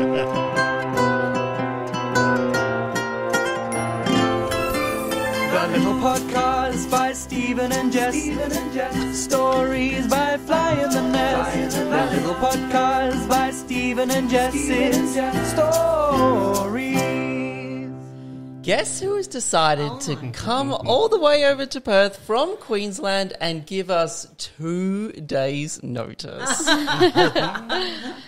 The Little Podcast by Stephen and Jess. Stories by Fly in the Nest. The Little Podcast by Stephen and Jess's Stories. Guess who has decided to come all the way over to Perth from Queensland and give us two days' notice?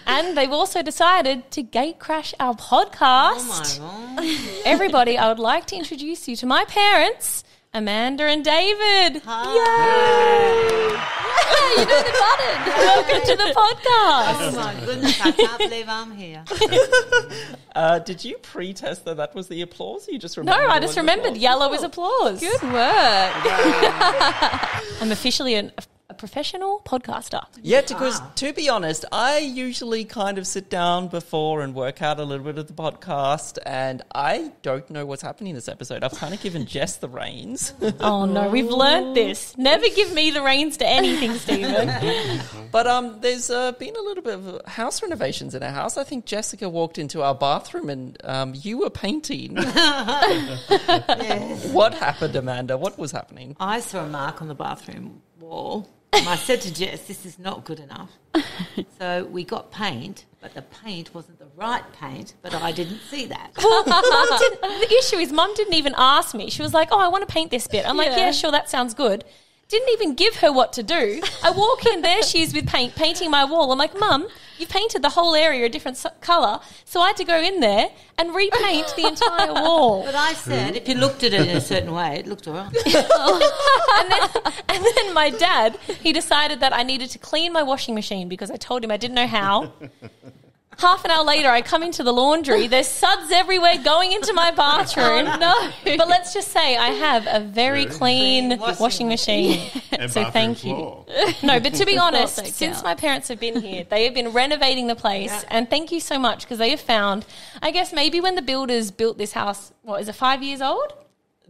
And they've also decided to gate crash our podcast. Oh my god. Everybody, I would like to introduce you to my parents, Amanda and David. Hi. you know the button. Welcome to the podcast. Oh my goodness, I can't believe I'm here. uh, did you pre-test that that was the applause? Or you just remembered? No, I just remembered applause? yellow is applause. Good work. I'm officially an, a professional podcaster. Yeah, because to be honest, I usually kind of sit down before and work out a little bit of the podcast, and I don't know what's happening in this episode. I've kind of given Jess the reins. Oh no, we've learned this. Never give me the reins to anything, Stephen. But um, there's uh, been a little bit of house renovations in our house. I think Jessica walked into our bathroom and um, you were painting. What happened, Amanda? What was happening? I saw a mark on the bathroom wall. And I said to Jess, this is not good enough. So we got paint, but the paint wasn't the right paint, but I didn't see that. Mum didn't, the issue is, Mum didn't even ask me. She was like, "Oh, I want to paint this bit." I'm like, Yeah. "Yeah, sure, that sounds good." Didn't even give her what to do. I walk in there, she is with paint, painting my wall. I'm like, "Mum, you painted the whole area a different color, so I had to go in there and repaint the entire wall." But I said, if you looked at it in a certain way, it looked all right. and, then, and then my dad, he decided that I needed to clean my washing machine because I told him I didn't know how. Half an hour later, I come into the laundry. There's suds everywhere going into my bathroom. Oh, no, but let's just say I have a very clean Clean washing washing machine. And so bathroom thank you. No, but to be honest, that since counts. my parents have been here, they have been renovating the place, and thank you so much because they have found. I guess maybe when the builders built this house, what is it, five years old?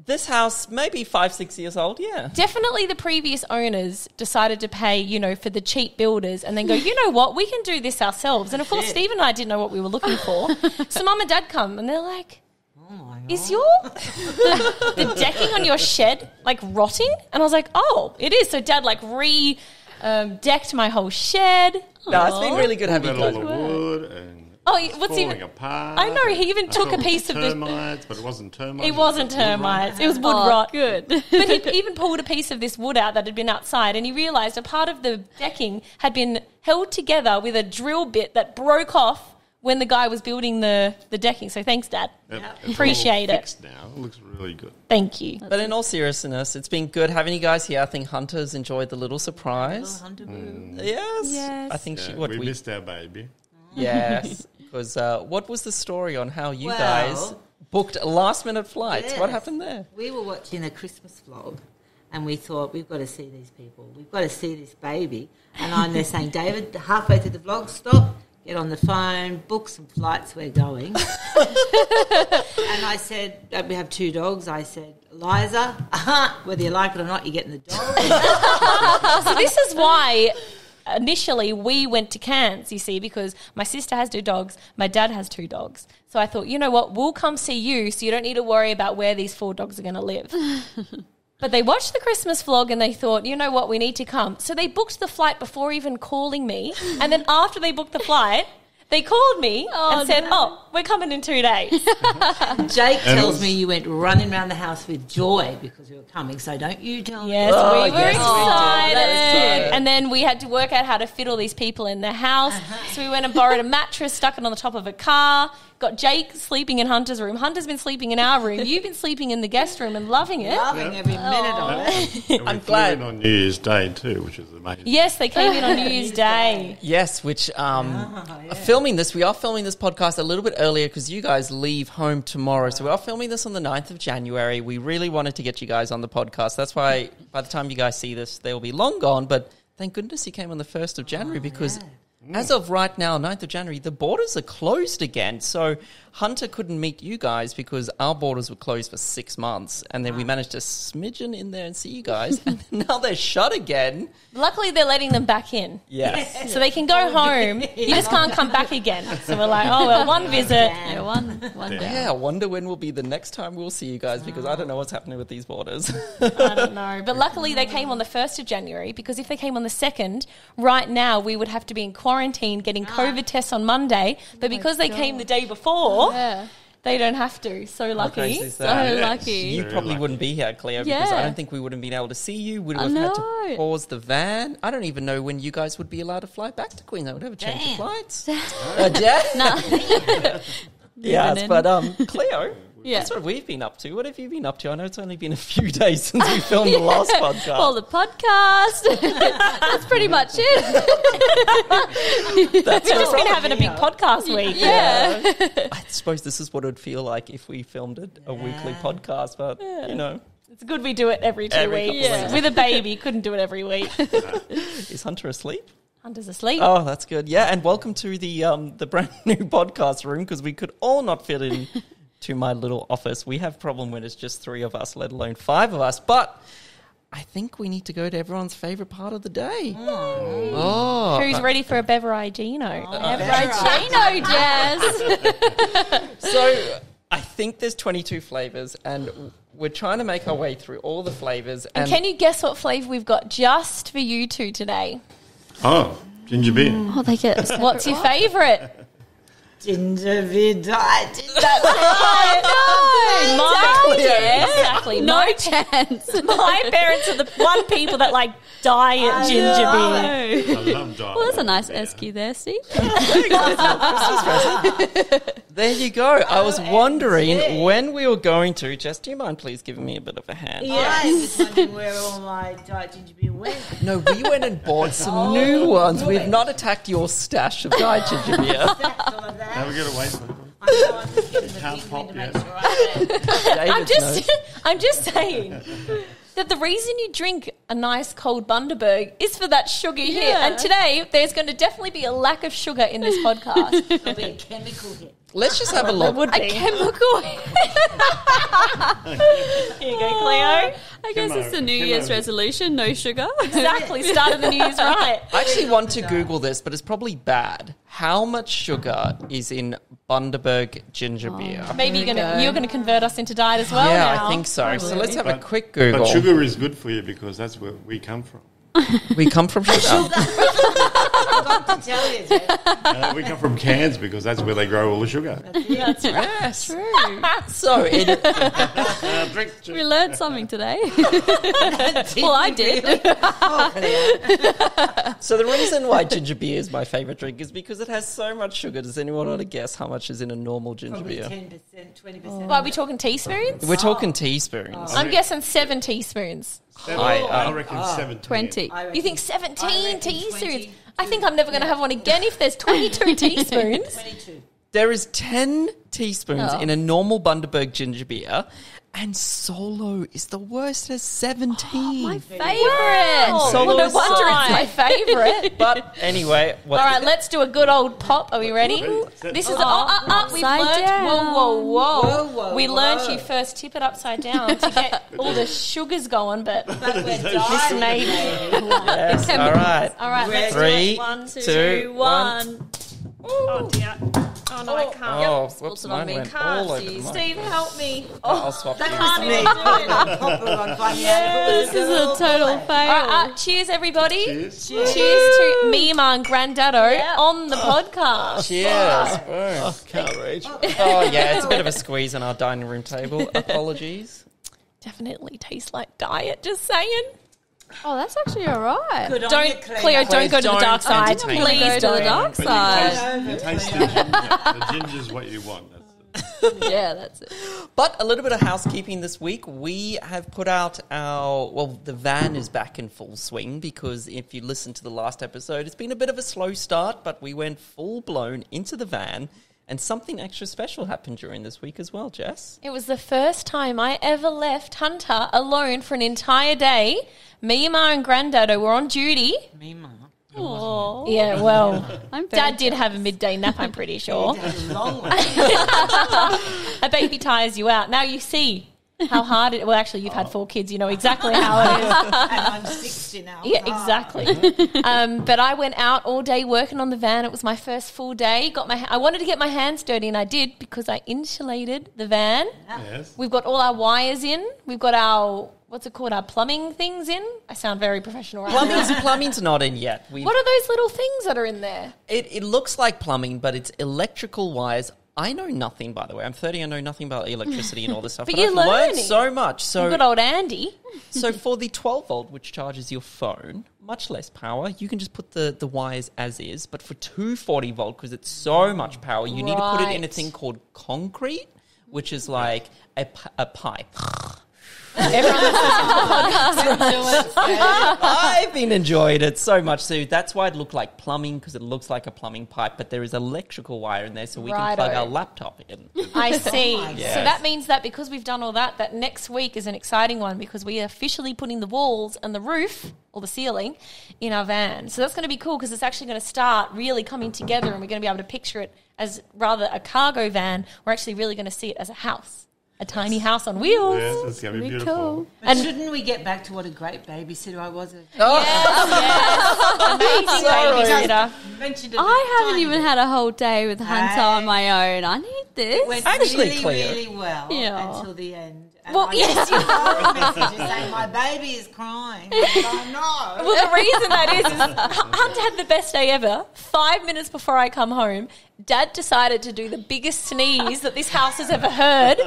This house, maybe five, six years old, yeah. definitely the previous owners decided to pay, you know, for the cheap builders and then go, you know what, we can do this ourselves. And of course, Steve and I didn't know what we were looking for. so mum and dad come and they're like, Oh is your the, the decking on your shed like rotting? And I was like, oh, it is. So dad like re um, decked my whole shed. No, it's been really good having Got you all guys. The wood and Oh, it's what's falling even? apart. I know, he even I took a piece was of the- termites, but it wasn't termites. It wasn't was termites. It was wood Oh, rot. good. But he even pulled a piece of this wood out that had been outside, and he realised a part of the decking had been held together with a drill bit that broke off when the guy was building the, the decking. So thanks, Dad. Yep, it's all Appreciate it. fixed Now it looks really good. Thank you. But in all seriousness, it's been good having you guys here. I think Hunter's enjoyed the little surprise. Little Hunter Mm. Boo. Yes. Yes. I think she, Yeah, what we, we, missed our baby. yes. Because uh, what was the story on how you Well- guys booked last minute flights? What happened there? We were watching a Christmas vlog and we thought, we've got to see these people. We've got to see this baby. And I'm there saying, David, halfway through the vlog, stop, get on the phone, book some flights, we're going. and I said, "Don't we have two dogs? I said, Liza, whether you like it or not, you're getting the dog. So this is why initially we went to Cairns, you see, because my sister has two dogs, my dad has two dogs. So I thought, you know what, we'll come see you so you don't need to worry about where these four dogs are going to live. But they watched the Christmas vlog and they thought, you know what, we need to come. So they booked the flight before even calling me. And then after they booked the flight, they called me and said, oh, we're coming in two days. Jake And tells was- me you went running around the house with joy because you were coming. So don't you tell me. Yes, Oh, we were yes, we did. excited. That was good. And then we had to work out how to fit all these people in the house. Uh-huh. So we went and borrowed a mattress, stuck it on the top of a car, got Jake sleeping in Hunter's room. Hunter's been sleeping in our room. You've been sleeping in the guest room and loving it. Loving every minute of it. And we I'm flew glad. in on New Year's Day too, which is amazing. Yes, they came in on New Year's Day. Yes, which um, yeah. filming this, we are filming this podcast a little bit earlier because you guys leave home tomorrow. So we are filming this on the 9th of January. We really wanted to get you guys on the podcast. That's why by the time you guys see this, they will be long gone. But thank goodness you came on the 1st of January because as of right now, 9th of January, the borders are closed again. So Hunter couldn't meet you guys because our borders were closed for six months. And then we managed to smidgen in there and see you guys. and now they're shut again. Luckily, they're letting them back in. Yes. So they can go oh, home. You just can't come back again. So we're like, oh, well, one visit. Yeah, one, one down. Yeah, I wonder when will be the next time we'll see you guys because I don't know what's happening with these borders. I don't know. But luckily, they came on the 1st of January because if they came on the 2nd, right now we would have to be in quarantine getting ah. COVID tests on Monday. But oh because they came the day before, Yeah. they don't have to. So lucky. So that? lucky. You Very probably lucky. wouldn't be here, Cleo, because I don't think we would have been able to see you. We'd have had to pause the van. I don't even know when you guys would be allowed to fly back to Queensland. Would have a change of Damn. flights. uh, yeah, yes, Living in. but um, Cleo. Yeah. That's what we've been up to. What have you been up to? I know it's only been a few days since we filmed the last podcast. Well, the podcast. That's pretty much it. That's We've just been having a big podcast week. Yeah. I suppose this is what it would feel like if we filmed a, a weekly podcast, but you know, It's good we do it every two Every weeks. couple weeks. With a baby, couldn't do it every week. is Hunter asleep? Hunter's asleep. Oh, that's good. Yeah, and welcome to the um the brand new podcast room because we could all not fit in to my little office. We have problem when it's just three of us, let alone five of us. But I think we need to go to everyone's favorite part of the day. Mm. Oh, Who's uh, ready for a Beverigino? Frappuccino, Jazz. so I think there's 22 flavors, and we're trying to make our way through all the flavors. And, And can you guess what flavour we've got just for you two today? Oh, ginger beer. Oh, they get. What's your favourite? Ginger beer diet. That's. No, my, Yeah. exactly. No my, chance. my parents are the one people that like diet ginger beer. I love diet. Well, that's a nice esky there, Steve. there you go. I was oh, wondering when we were going to. Jess, do you mind please giving me a bit of a hand? I was wondering where all my diet ginger beer went. No, we went and bought some oh. new ones. We've not attacked your stash of diet ginger beer. All of that. Now we got to wait for I know I'm just getting the Can't big pop one to make yet. sure I I'm just. I'm just saying that the reason you drink a nice cold Bundaberg is for that sugar hit. Yeah. And today, there's going to definitely be a lack of sugar in this podcast. It'll be a chemical hit. Let's just have a look. would A be. chemical. Here you go, Cleo. I guess it's the New come Year's on. resolution: no sugar. Exactly. Start of the news right. I actually want to Google this, but it's probably bad. How much sugar is in Bundaberg ginger oh, beer? Maybe you're gonna go. you're gonna convert us into diet as well. yeah, now. I think so. So let's have a quick Google. But sugar is good for you because that's where we come from. We come from sugar. I've got to tell you, Uh, we come from Cairns because that's where they grow all the sugar. yes. True. So it, Uh, drink, We learned something today. well, I did. Oh, so the reason why ginger beer is my favorite drink is because it has so much sugar. Does anyone want to guess how much is in a normal ginger Probably beer? 10%, 20%. Well, are we talking teaspoons? We're talking teaspoons. I'm guessing seven teaspoons. Seven, I, I, uh, reckon ah. 17. Twenty. I reckon- You think 17 teaspoons? 22. I think I'm never going to have one again if there's 22 teaspoons. 22. There is 10 teaspoons Oh. in a oh. normal Bundaberg ginger beer, and Solo is the worst at 17. My favorite. Wow. Solo Well, no is wonder it's my favourite. but anyway, what All right, let's do a good old pop. Are we ready? Ready, This is go. oh, oh, oh, we've Upside learned. down. Whoa, whoa, whoa! Whoa, whoa, we whoa. learned you first tip it upside down to get all the sugars going. But But we're This may- baby. yes, all right. all right, let's Three, do it. One, two, two, one. one. Oh dear! Oh no, I can't. Oh, spilled whoops, it on mine me. went Can't. all over the mic. Steve, help me. I'll swap you. Can't me. even do it. Pop it on fun, yeah. This is a total fail. All right, uh, cheers, everybody. Cheers. Cheers to Mima and Granddaddo on the podcast. Cheers. Boom. Oh, can't reach. Oh, yeah, it's a bit of a squeeze on our dining room table. Apologies. Definitely tastes like diet. Just saying. Oh, that's actually all right. Good Don't, you, Cleo, don't go to the dark side. entertain me. Please Go to the dark side. you taste, you taste the ginger. The ginger's what you want. Yeah, that's it. But a little bit of housekeeping this week. We have put out our, well, the van is back in full swing because if you listen to the last episode, it's been a bit of a slow start, but we went full blown into the van and something extra special happened during this week as well, Jess. It was the first time I ever left Hunter alone for an entire day. Mima and Granddaddo were on duty. Me, Mum. Aw. Yeah, well, I'm very Dad did have a midday nap. I'm pretty sure. A long way. A baby tires you out. Now you see how hard it. Well, actually, you've had four kids. You know exactly how it is. and I'm 60 now. Yeah, Ah. exactly. um, but I went out all day working on the van. It was my first full day. Got my. I wanted to get my hands dirty, and I did because I insulated the van. Yes. We've got all our wires in. We've got our what's it called? Our plumbing things in. I sound very professional. Right now. Plumbing's, plumbing's not in yet. We've, What are those little things that are in there? it, it looks like plumbing, but it's electrical wires. I know nothing, by the way. I'm 30. I know nothing about electricity and all this stuff. But but I've learned learning. so much. So Good old Andy. so for the 12 volt, which charges your phone, much less power, you can just put the, the wires as is. But for 240 volt, because it's so much power, you need to put it in a thing called concrete, which is like a, a pipe. Everyone I've been enjoying it so much. So that's why it looked like plumbing, because it looks like a plumbing pipe, but there is electrical wire in there, so we can plug our laptop in. I see. Yes. So that means that because we've done all that, that next week is an exciting one because we are officially putting the walls and the roof or the ceiling in our van. So that's going to be cool because it's actually going to start really coming together and we're going to be able to picture it as rather a cargo van. We're actually really going to see it as a house, a tiny house on wheels. Yes, it's going to be Pretty beautiful. cool. And- shouldn't we get back to what a great babysitter I was? Oh, Amazing babysitter. Mentioned I haven't tiny even had a whole day with Hunter Hey. on my own. I need this. went Actually really, clear. really well Yeah. until the end. And Well, I yes, just got a message saying my baby is crying. Oh no! Well, the reason that is, is Hunter had the best day ever. Five minutes before I come home, Dad decided to do the biggest sneeze that this house has ever heard,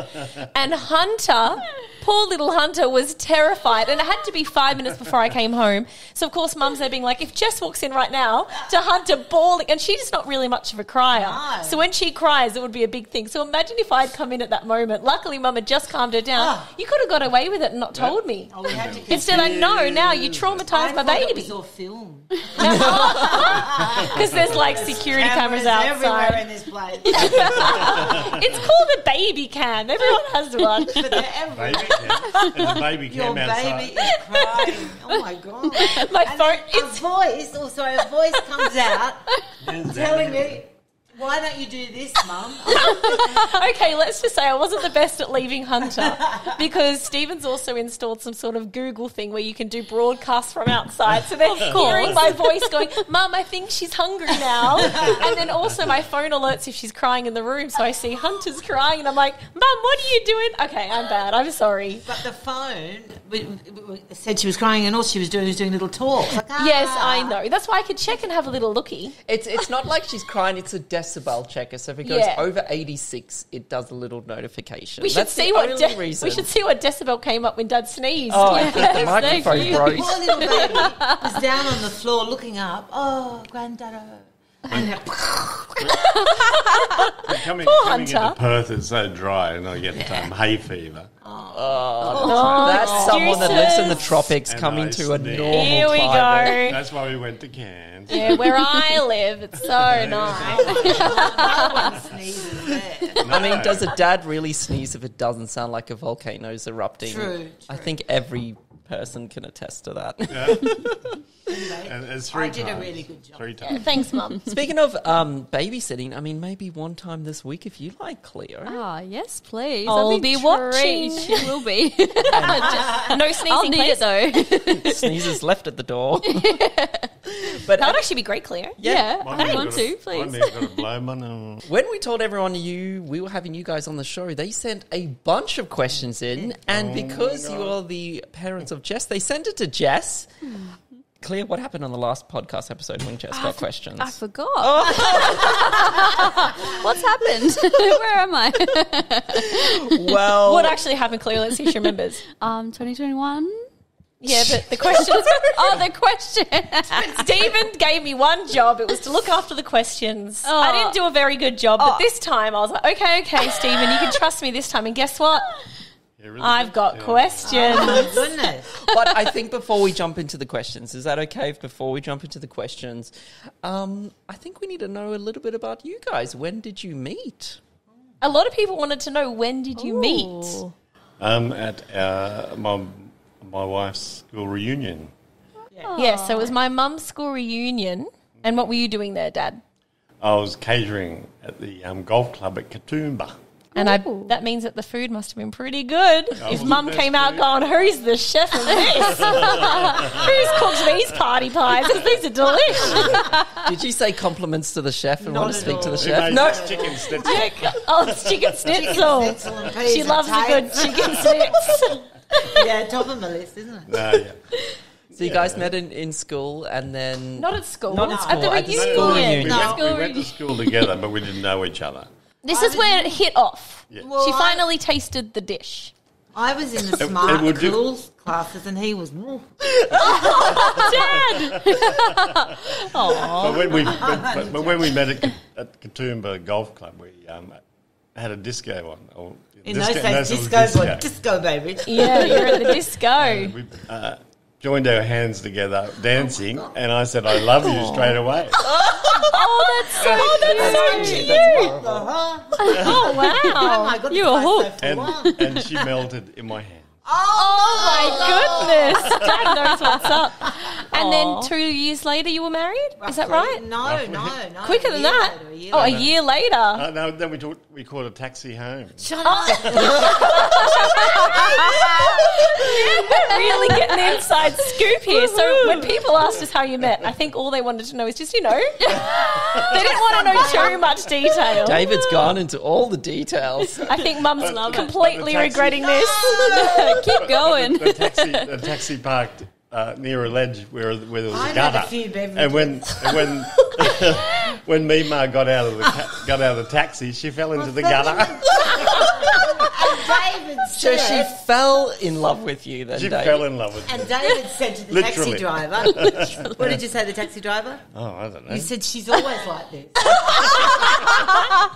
and Hunter, poor little Hunter, was terrified. And it had to be five minutes before I came home. So of course, Mum's there being like, if Jess walks in right now, to Hunter bawling, and she's not really much of a crier. No. So when she cries, it would be a big thing. So imagine if I'd come in at that moment. Luckily, Mum had just calmed her down. Ah. You could have got away with it and not told me. Oh, we had to Instead, I know now you traumatized my thought It baby was all film. because there's like security cameras everywhere outside. in this place. It's called a baby cam. Everyone has one. but they're everywhere. Baby cam. There's a baby Your cam baby is crying. Oh my god! My And phone. then a It's voice, oh, also a voice comes out telling me, "Why don't you do this, Mum?" okay. Let's just say I wasn't the best at leaving Hunter because Stephen's also installed some sort of Google thing where you can do broadcasts from outside. So they're hearing my voice going, "Mum, I think she's hungry now," and then also my phone alerts if she's crying in the room. So I see Hunter's crying, and I'm like, "Mum, what are you doing?" Okay, I'm bad. I'm sorry. But the phone we, we, we said she was crying, and all she was doing was doing little talks. Like, ah. Yes, I know. That's why I could check and have a little looky. It's it's not like she's crying. It's a decibel checker. So if it goes Yeah. over eighty six, it does a little notification. We should That's see the what only de- reason. we should see what decibel came up when Dad sneezed. Oh, I think the microphone thank you. broke. Poor little baby was down on the floor looking up. Oh, granddad. And then, Coming, Poor coming Hunter. into Perth, it's so dry, and I get um, hay fever. That's someone that lives in the excuses. tropics And coming to a sneeze. normal Here we climate. go. That's why we went to Cairns. Yeah, where I live, it's so nice. no one sneezes there. I mean, does a dad really sneeze if it doesn't sound like a volcano's erupting? True, I think every person can attest to that. And it's three I did a really good job. Three times. Thanks, Mum. Speaking of um, babysitting, I mean, maybe one time this week if you like, Cleo. Ah, yes, please. I'll I'll be be watching. watching. She will be. No sneezing, I'll need please. it though. Sneezes left at the door. but That would actually be great, Cleo. yeah, One I minute want to, One please. minute got a blow man. when we told everyone you we were having you guys on the show, they sent a bunch of questions in, and because you are the parents of Jess, they sent it to Jess. Cleo, what happened on the last podcast episode when Jess got questions? I forgot. What's happened? Where am I? well, What actually happened, Cleo? Let's see if she remembers. Um, 2021. Yeah, but the questions. Oh, the question. Stephen gave me one job. It was to look after the questions. Oh. I didn't do a very good job, but Oh. this time I was like, okay, okay, Stephen, you can trust me this time. And guess what? Yeah, really I've got questions. Oh goodness. but I think before we jump into the questions, is that okay? Before we jump into the questions, um, I think we need to know a little bit about you guys. When did you meet? A lot of people wanted to know when did you meet? Um, at uh, my my wife's school reunion. Yeah, so it was my mum's school reunion. And what were you doing there, Dad? I was catering at the um, golf club at Katoomba. And I, Ooh. that means that the food must have been pretty good. was if the mum came out food. going, who's the chef of this? who's cooked these party pies? 'Cause These are delicious. Did you say compliments to the chef and Not want to at speak to the all. Who chef? made No. this chicken schnitzel? oh, it's chicken schnitzel. schnitzel She and loves a good chicken schnitzel. Yeah, top of my list, isn't it? No, yeah. So you guys met in, in school and then Not at school. Not at At the school, at the reunion. school we, reunion. went, we went to school together, but we didn't know each other. This is where it hit off. Yeah. Well, she I- finally tasted the dish. I was in the It- smart it would do- classes, and he was. "Woo." Dad! But when we, but, but, but when we met at, at Katoomba Golf Club, we um, had a disco on. Or, In disco- those no, days, it disco, boy, disco baby. yeah, you're at the disco. We uh, joined our hands together dancing, and I said, "I love you" straight away. Oh, that's so, oh, that's so cute. Uh-huh. Oh, wow. Oh my god, You were guy's hooked. And, and she melted in my hand. Oh, my goodness. Dad knows what's up. And Aw. then two years later, you were married? Is that right? No, no, no. Quicker than that? later, a year oh, a later. year later. Uh, no, then we, took, we caught a taxi home. Shut up. We're really getting the inside scoop here. So when people asked us how you met, I think all they wanted to know is just, you know, they didn't want to know too much detail. David's gone into all the details. I think Mum's But- completely but the taxi- regretting this. Keep going. The taxi, the taxi parked uh, near a ledge where, where there was I've a gutter. a few and when and when when Mima got out of the ca- got out of the taxi, she fell into the fell gutter. David So she fell in love with you then, she David. fell in love with me. and David said to the Literally. taxi driver, "What did you say, to the taxi driver?" Oh, I don't know. You said she's always like this. oh,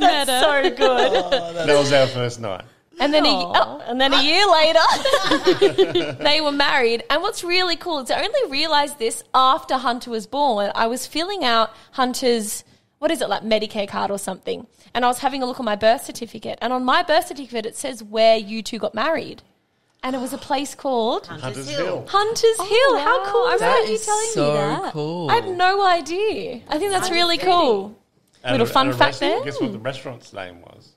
that's so good. that was our first night. And then, a, oh, and then a year later, they were married. And what's really cool is I only realised this after Hunter was born. I was filling out Hunter's, what is it, like Medicare card or something. And I was having a look at my birth certificate. And on my birth certificate, it says where you two got married. And it was a place called Hunter's Hill. Hunter's Hill. How cool I is remember that? you telling me that. cool. I have no idea. I think that's really cool. And Little a- fun a fact rest- there. Guess what the restaurant's name was?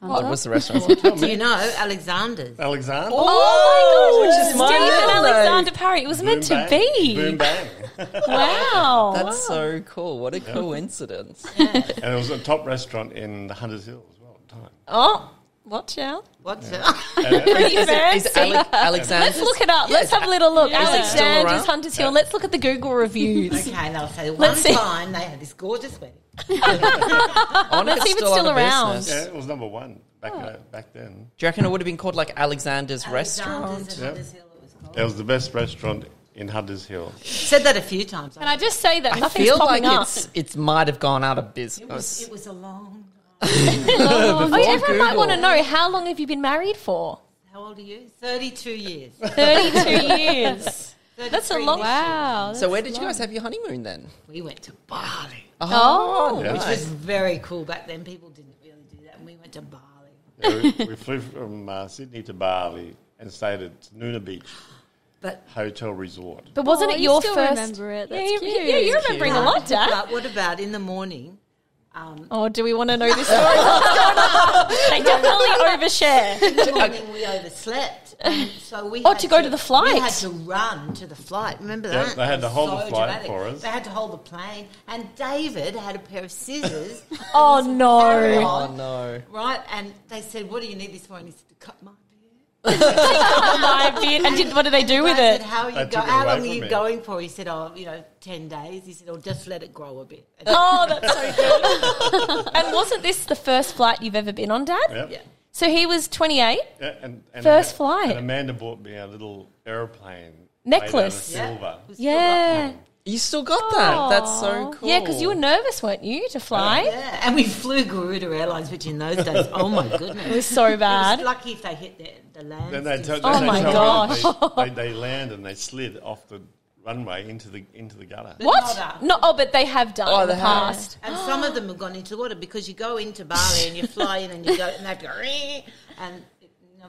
What uh-huh. was the restaurant? Do you know Alexander's? Alexander. Oh, my gosh, Which is my Stephen middle name. Alexander Parry. It was meant to bang. be. Boom bang. Wow. That's so cool. What a coincidence. and it was a top restaurant in the Hunters Hill as well at the time. Oh, watch out. What's it? Pretty Is, it, is fancy. Ale- Alexander? Let's look it up. Let's have a little look. Yeah. Alexander's Hunters Hill. Let's look at the Google reviews. Okay, they'll say one Let's see. time they had this gorgeous wedding. I Let's if see if it's still around. business. Yeah, it was number one back uh, back then. Do you reckon it would have been called like Alexander's Restaurant? Alexander's and Yeah. Hunters Hill it was called. It was the best restaurant in Hunters Hill. Said that a few times. Can I just say that I nothing's feel popping like up? it's it might have gone out of it, was, business. it was a long. Oh, everyone might want to know how long have you been married for? How old are you? 32 years. 32 years. That's a long- this. Wow. So where did you guys have your honeymoon then? We went to Bali, Oh. Yeah. which was very cool back then. People didn't really do that. And we went to Bali. Yeah, we, we flew from uh, Sydney to Bali and stayed at Nuna Beach But Hotel Resort. But wasn't Oh, it you your still first? remember it. Yeah, That's you, cute. yeah, you're remembering a lot, Dad. but what about in the morning? Um, Oh, do we want to know this story? What's going on? They definitely overshare. in the morning we overslept, so we. Oh, had to go to the flight. We had to run to the flight. Remember Yeah, that? they had to was hold the flight dramatic. for us. They had to hold the plane, and David had a pair of scissors. Oh, no. carry-on, Oh no. Right, and they said, "What do you need this for?" And he said, "To cut my beard." My beard. And did, what did they do with I it? Said, how are They you go- took it How away long are from you me. going for? He said, "Oh, you know, ten days." He said, "Oh, just let it grow a bit." And Oh, that's so good. and wasn't this the first flight you've ever been on, Dad? Yep. Yeah. So he was 28. Yeah, and, and First Ama- flight. And Amanda bought me a little airplane. Necklace. Made out of silver. We still Yeah. Got You still got that? That's so cool. Yeah, because you were nervous, weren't you, to fly? one. Yeah, and we flew Garuda Airlines, which in those days, oh my goodness, It was so It was bad. lucky if they hit the, the land. Then they told, Oh they my gosh. They, they, they landed and they slid off the runway into the into the gutter. What? Not. No, oh, but they have done Oh, in the they have. past. And some of them have gone into the water because you go into Bali and you fly in and you go and they go "Ree," and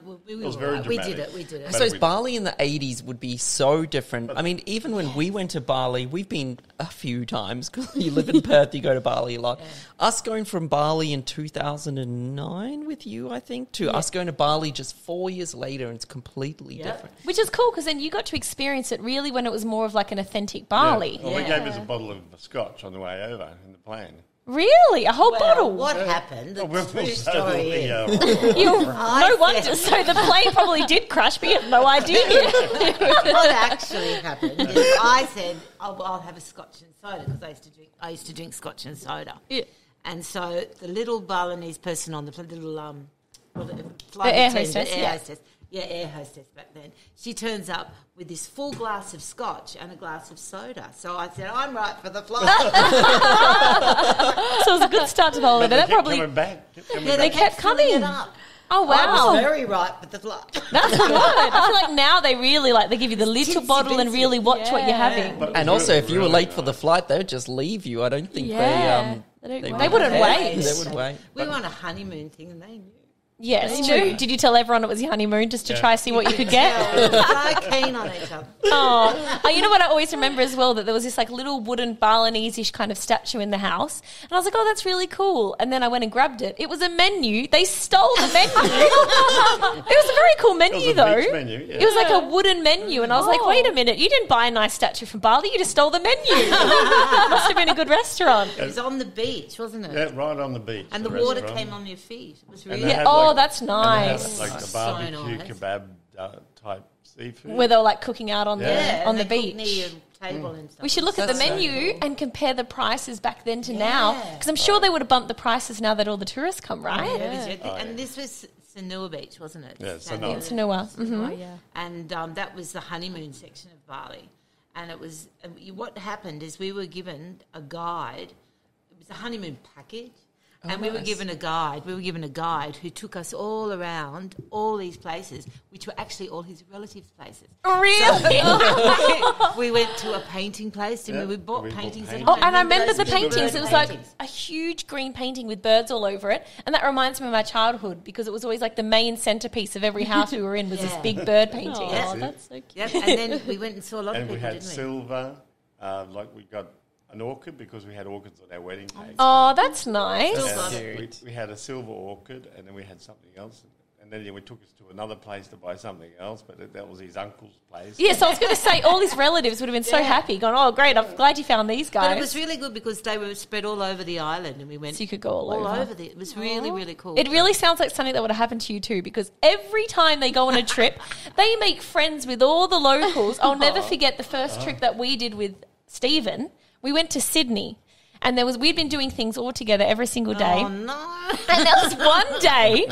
it we, we, It was very all right. we did it. We did I it. But suppose Bali in the 80s would be so different. I mean, even when we went to Bali, we've been a few times because you live in Perth, you go to Bali a lot. Us going from Bali in 2009 with you, I think, to us going to Bali just four years later, and it's completely Yeah. different. Which is cool because then you got to experience it really when it was more of like an authentic Bali. Yeah. Well, they gave us a bottle of scotch on the way over in the plane. Really? A whole Well, bottle? what happened? The we're true story is. uh, You, no wonder. So the plane probably did crash, but you have no idea. what actually happened is I said, oh, well, I'll have a scotch and soda because I used to drink. I used to drink scotch and soda. Yeah. And so the little Balinese person on the pl- little um, what, flight The air attendant, hostess, air yeah. hostess, yeah, air hostess back then. She turns up with this full glass of scotch and a glass of soda. So I said, I'm right for the flight. so it was a good start to the holiday. But they That kept probably. coming back. kept coming yeah, back. they kept coming. up. Oh I wow, was very right for the flight. that's good. I feel like now they really like they give you the little Tinsy bottle and really watch what you're having. But And also, if you were late for the flight, they'd just leave you. I don't think Yeah. they. Um, They don't they wait. They wouldn't wait. They would wait. We were on a honeymoon thing and they knew. Yes, They true. knew. Did you tell everyone it was your honeymoon just to Yeah. try to see what you could get? Yeah, we were so keen on each other. Oh. oh, you know what I always remember as well that there was this like little wooden Balinese-ish kind of statue in the house, and I was like, "Oh, that's really cool." And then I went and grabbed it. It was a menu. They stole the menu. it was a very cool menu, a though. beach menu, yeah. It was like a wooden menu, and I was like, Oh. "Wait a minute! You didn't buy a nice statue from Bali. You just stole the menu. Must have been a good restaurant." It was on the beach, wasn't it? Yeah, right on the beach. And the, the water came on your feet. It was really Yeah. had, Oh, like- that's and they had, nice. Like the So barbecue nice. kebab uh, type seafood. Where they were like cooking out on Yeah. the yeah, on and the they beach. cooked near your table and stuff. We should look at the That's so menu cool. and compare the prices back then to now. Yeah. Because I'm sure they would have bumped the prices now that all the tourists come, right? Yeah, it was- Oh, and yeah. this was Sanur Beach, wasn't it? Yeah, Sanur. Sanur. Sanur. Mhm. Oh, yeah. And um, that was the honeymoon section of Bali. And it was uh, you- what happened is we were given a guide. It was a honeymoon package. And we were given a guide. We were given a guide who took us all around all these places, which were actually all his relatives' places. Really? we went to a painting place and Yeah, we bought we paintings. at paintings. Oh, and I remember the paintings. It was like a huge green painting with birds all over it, and that reminds me of my childhood because it was always like the main centerpiece of every house we were in was this big bird painting. Oh, Yeah. that's so cute. Yep, and then we went and saw a lot and of we people, had didn't we? silver, uh, like we got an orchid because we had orchids on our wedding cake. Oh, that's nice. Silver. And we, Cute. we had a silver orchid, and then we had something else. And then he took us to another place to buy something else, but that- that was his uncle's place. Yes, I was going to say all his relatives would have been so happy, going, "Oh, great! I'm glad you found these guys." But it was really good because they were spread all over the island, and we went So you could go all over. the. It was really, really cool. It really sounds like something that would have happened to you too, because every time they go on a trip, they make friends with all the locals. I'll never forget the first trip that we did with Stephen. We went to Sydney, and there was we'd been doing things all together every single day. Oh no! And there was one day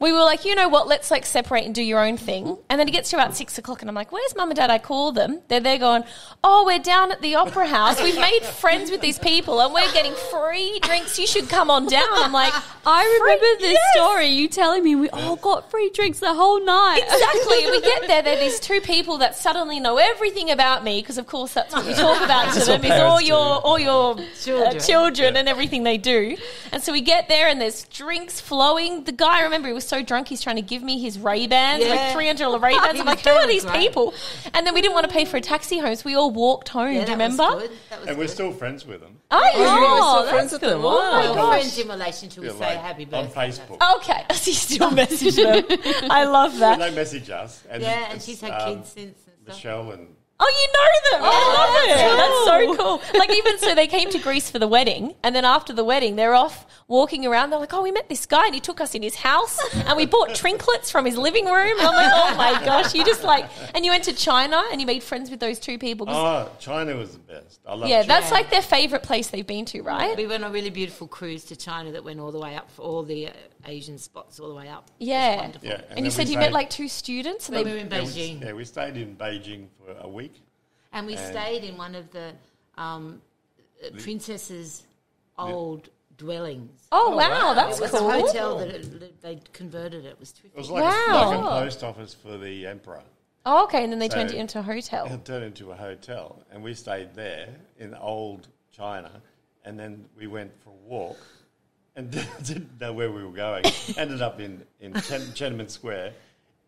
we were like, you know what, let's like separate and do your own thing. And then it gets to about six o'clock, and I'm like, where's mum and dad? I call them. They're there going, oh, we're down at the opera house. We've made friends with these people, and we're getting free drinks. You should come on down. I'm like, I remember Free- this yes. story. You telling me we all got free drinks the whole night. Exactly. We get there, they're these two people that suddenly know everything about me because, of course, that's what we talk about to them is all your all your Children. Uh, children and everything they do. And so we get there, and there's drinks flowing. The guy, I remember, he was so drunk, he's trying to give me his Ray Bans, like three hundred dollar Ray Bans. I'm like, who are these great. people? And then we didn't want to pay for a taxi home, so we all walked home. Yeah, do you that was remember? good. That was And we're still friends with them. Oh, you're still that's friends with them? cool. Oh Oh my my We're gosh. friends in relation to we Yeah, say like, happy on. Facebook. Okay, so you still message them. I love And that. they message us. And Yeah, and she's had um, kids since. Michelle and Oh, you know them. I love it. That's so cool. Like even so, they came to Greece for the wedding, and then after the wedding, they're off walking around. They're like, "Oh, we met this guy, and he took us in his house, and we bought trinkets from his living room." And I'm like, "Oh my gosh!" You just like, and you went to China, and you made friends with those two people. oh, China was the best. I love yeah, China. that's like their favorite place they've been to, right? We went on a really beautiful cruise to China that went all the way up for all the uh, Asian spots all the way up. It was Yeah. wonderful. Yeah, And, you said we you met like two students, and When they we were in yeah, we- Beijing. Yeah, we stayed in Beijing for a week. And we And- stayed in one of the um, uh, princess's old dwellings. oh wow, that's it was cool. a hotel that it, they converted it. It was terrific. It was like, Wow. a, like a post office for the emperor. Oh, okay, and then they So- turned it into a hotel. It turned into a hotel, and we stayed there in old China, and then we went for a walk, and didn't know where we were going. Ended up in in Chen, Tiananmen Square,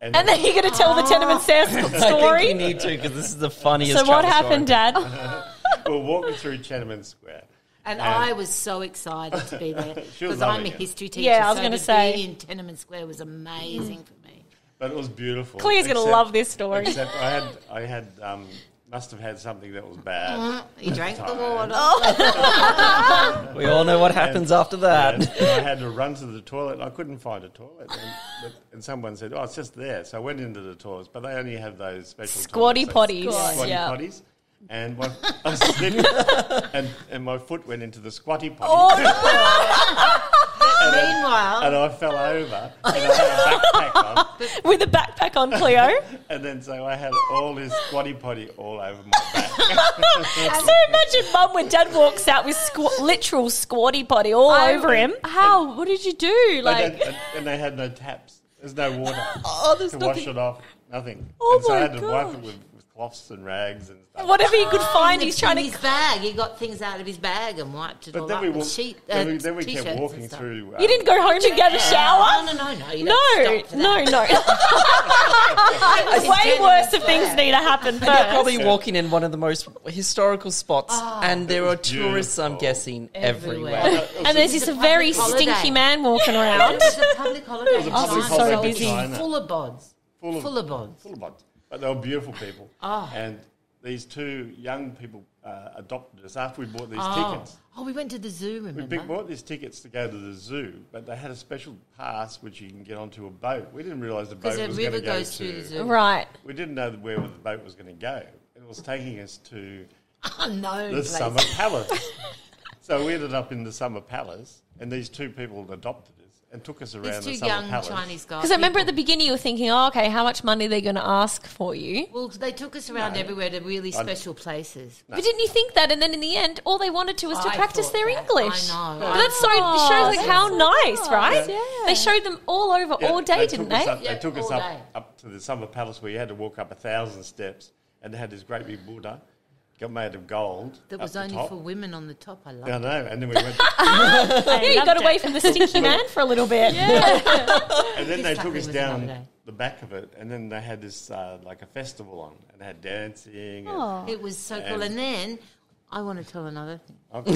And then you're going to tell the tenement stairs I think you need to because this is the funniest. So what happened, story. Dad? we were walking through Tiananmen Square. And And- I was so excited to be there because I'm a it. history teacher. Yeah, I was so gonna say. in Tiananmen Square was amazing for me. But it was beautiful. Cleo's going to love this story. Except I had, I had, um, must have had something that was bad. Mm-hmm. He drank the Tired. water. Oh. We all know what happens after that. And I had to run to the toilet. I couldn't find a toilet, and, but, and someone said, "Oh, it's just there." So I went into the toilets, but they only have those special Squatty toilets, potties. those Squatty Yeah. potties. And my, I slipped, and, and my foot went into the squatty potty. Oh, and, I, Meanwhile, and I fell over, and I had a backpack on, With a backpack on, Cleo. and then so I had all this squatty potty all over my back. so imagine mum when dad walks out with squ- literal squatty potty all over him. How? What did you do? and, Like, then- and, and they had no taps. There's no water Oh, there's to nothing. wash it off. Nothing. Oh and so I my had to wipe God. it with, with cloths and rags and stuff. Whatever he could find, in he's trying to. his bag. He got things out of his bag and wiped it But all then up we, with walked, sheet, then uh, we, then we t-shirts kept walking stuff. through. You didn't go home to get a shower? No, no, no, no. No, stop no, no. Way worse if things need to happen First. You're probably walking in one of the most historical spots, and there are was tourists, I'm guessing, Everywhere. everywhere. And there's this a very public holiday. stinky man walking around. It was a public holiday. It was a public so holiday in busy. China. Full of bods. Full of, Full of bods. Full of bods. But they were beautiful people. Oh. And these two young people uh, adopted us after we bought these Oh. tickets. oh, we went to the zoo, We remember? big- bought these tickets to go to the zoo, but they had a special pass which you can get onto a boat. We didn't realise the boat the was going river to go to. the zoo. Right. We didn't know where the boat was going to go. It was taking us to ah, Unknown the place. Summer Palace. so we ended up in the Summer Palace, and these two people adopted us and took us around These two Summer young Palace. Chinese guys. Because I remember at the beginning you were thinking, oh, okay, how much money are they going to ask for you? Well, they took us around No. everywhere to really I- special places. But didn't you think that? And then in the end, all they wanted to was to I practice their that. English. I know. But that's so, it oh, shows like how nice, right? Yeah. They showed them all over Yeah, all day, took didn't they? Up, Yeah, they took us up, day. up to the Summer Palace where you had to walk up a thousand steps, and they had this great big Buddha, got made of gold. That was only top. for women on the top. I love I it. know, and then we went, Yeah, you got loved away from the stinky man for a little bit. and then they took us down the back of it, and then they had this uh, like a festival on, and they had dancing. And, oh. It was so And- cool. And then I want to tell another thing. We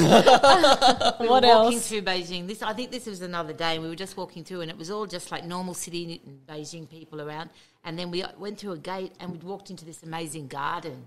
What were walking else? through Beijing. This, I think this was another day, and we were just walking through, and it was all just like normal city in Beijing people around. And then we went through a gate, and we walked into this amazing garden.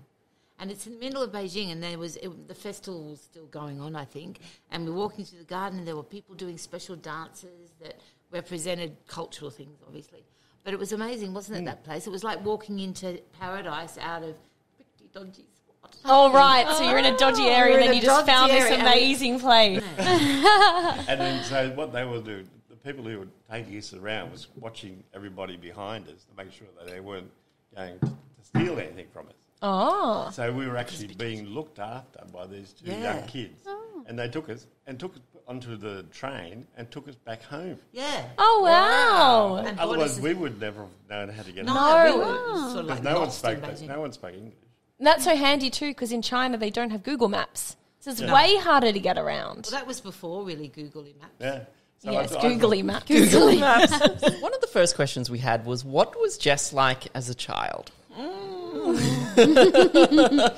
And it's in the middle of Beijing, and there was it, the festival was still going on, I think. And we were walking through the garden, and there were people doing special dances that represented cultural things, obviously. But it was amazing, wasn't it? Hmm. That place. It was like walking into paradise out of pretty dodgy spot. Oh, right. So you're in a dodgy oh, area We're and then you just found this area and amazing place. And then, so what they would do, the people who were taking us around was watching everybody behind us to make sure that they weren't going to, to steal anything from us. Oh. So we were actually being looked after by these two Yeah. young kids, oh. and they took us and took us onto the train and took us back home. Yeah. Oh, wow. And bought Otherwise, we would never have known how to get No, home. we were sort of Because like no one lost spoke. in that- Beijing. No one spoke English. And that's so handy too because in China they don't have Google Maps. So it's Yeah. way harder to get around. Well, that was before really Google Maps. Yeah. So yes, thought- I googly Maps. Googly Maps. One of the first questions we had was, "What was Jess like as a child?" Mm.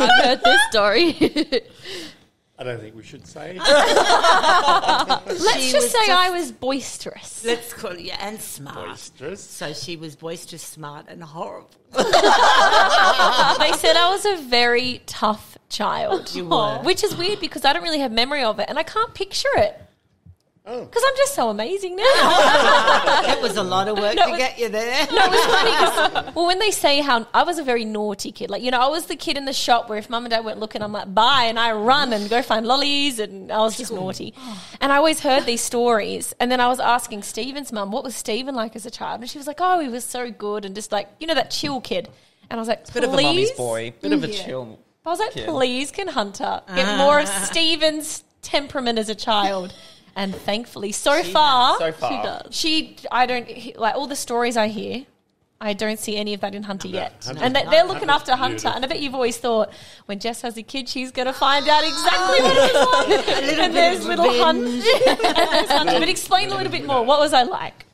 I've heard this story. I don't think we should say. Let's She just was say just- I was boisterous. Let's call it, yeah, and smart. Boisterous. So she was boisterous, smart, and horrible. they said I was a very tough child. You were. Which is weird because I don't really have memory of it and I can't picture it. Oh. Because I'm just so amazing now. it was a lot of work No, to it- get you there. No, it was funny 'cause- well, when they say how I was a very naughty kid, like you know, I was the kid in the shop where if mum and dad weren't looking, I'm like bye, and I run and go find lollies, and I was just naughty. And I always heard these stories, and then I was asking Stephen's mum, what was Stephen like as a child, and she was like, oh, he was so good and just like you know that chill kid. And I was like, Bit of a mummy's "Please?" boy, bit of a chill. I was like, kid. please, can Hunter get more of Stephen's temperament as a child? And thankfully, so far, So far, She does. she, I don't like all the stories I hear. I don't see any of that in Hunter yet, Hunter's- and they- they're looking Hunter's after Hunter. beautiful. And I bet you've always thought when Jess has a kid, she's going to find out exactly what it's like. and there's little Hunter, and there's Hunter. But explain a little bit more. What was I like?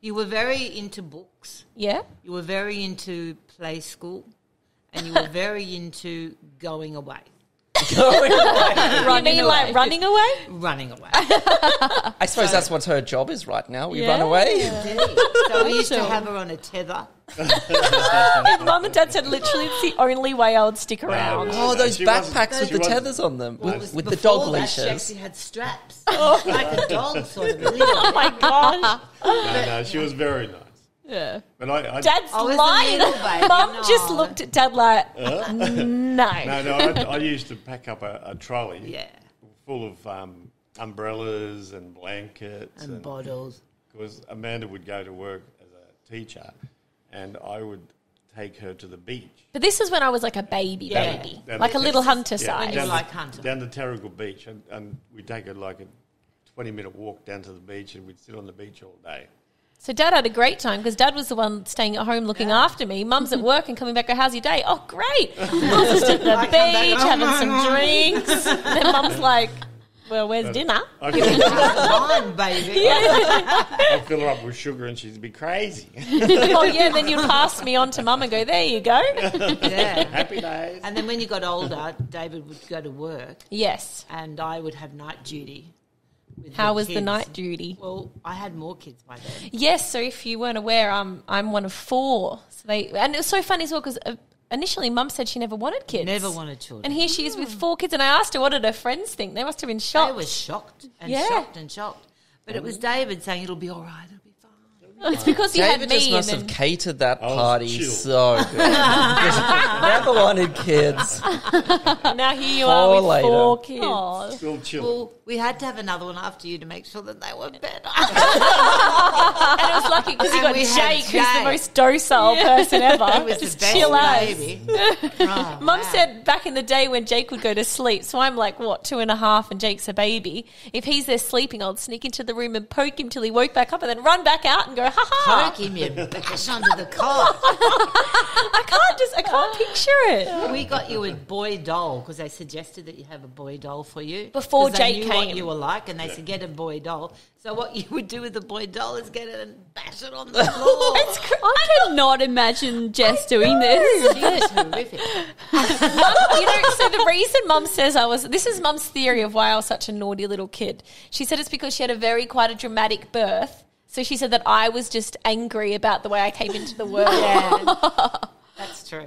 You were very into books. Yeah. You were very into play school, and you were very into going away, you mean like running away? running away. I suppose that's what her job is right now. We run Yeah. away. Indeed. so we used to have her on a tether. Mum and Dad said literally it's the only way I would stick oh, around. Oh, those She wasn't- backpacks with the wasn't- tethers on them, It with, was with the before dog that, She leashes. actually had straps, oh. like a dog sort of. Oh my gosh. No, no, she was very nice. Yeah. But I, I Dad's I was the lying. little baby, Mum no. just looked at Dad like, no. no, no, I, I used to pack up a, a trolley Yeah, full of um, umbrellas and blankets and bottles. because Amanda would go to work as a teacher, and I would take her to the beach. But this is when I was like a baby, Yeah. baby. Down Like a little hunter Yeah, size. You're down like the, Hunter. down the Terrigal Beach, and, and we'd take her like a twenty-minute walk down to the beach, and we'd sit on the beach all day. So Dad had a great time because Dad was the one staying at home looking after me. Mum's at work and coming back. Go, how's your day? Oh, great. Mum's just at the I beach having my some God. drinks. Then Mum's like, well, where's dinner? I fill, Mine, baby. I'd fill her up with sugar, and she'd be crazy. oh yeah. Then you'd pass me on to Mum and go, there you go. Yeah. Happy days. And then when you got older, David would go to work, Yes. and I would have night duty. How was the night duty? Well, I had more kids by then. Yes. So if you weren't aware, I'm I'm one of four. So they and it was so funny as well because uh, initially Mum said she never wanted kids. Never wanted children. And here she is with four kids, and I asked her, "What did her friends think?" They must have been shocked. They were shocked and Yeah. shocked and shocked. But it was David saying it'll be all right, it'll be fine. It's because he David had just me, must have catered that was party chill. so good. Just never wanted kids. now here you Four are with later. four kids. Oh, Still chill. Well, we had to have another one after you to make sure that they were better. And it was lucky because you And got we had Jake, who's Jake. the most docile person ever. He was Just the best chill out. baby. Oh, Mum wow. said back in the day when Jake would go to sleep, so I'm like, what, two and a half, and Jake's a baby. If he's there sleeping, I'd sneak into the room and poke him till he woke back up and then run back out and go, ha ha. Poke him, you bash under the cot. I can't just, I can't picture it. We got you a boy doll because they suggested that you have a boy doll for you Before 'Cause they Jake knew what you were like, and they said get a boy doll. So what you would do with the boy doll is get it and bash it on the floor. It's cr- I cannot imagine Jess doing this. She was horrific. you know, so the reason mum says I was, this is mum's theory of why I was such a naughty little kid. She said it's because she had a very quite a dramatic birth. So she said that I was just angry about the way I came into the world. Yeah, that's true.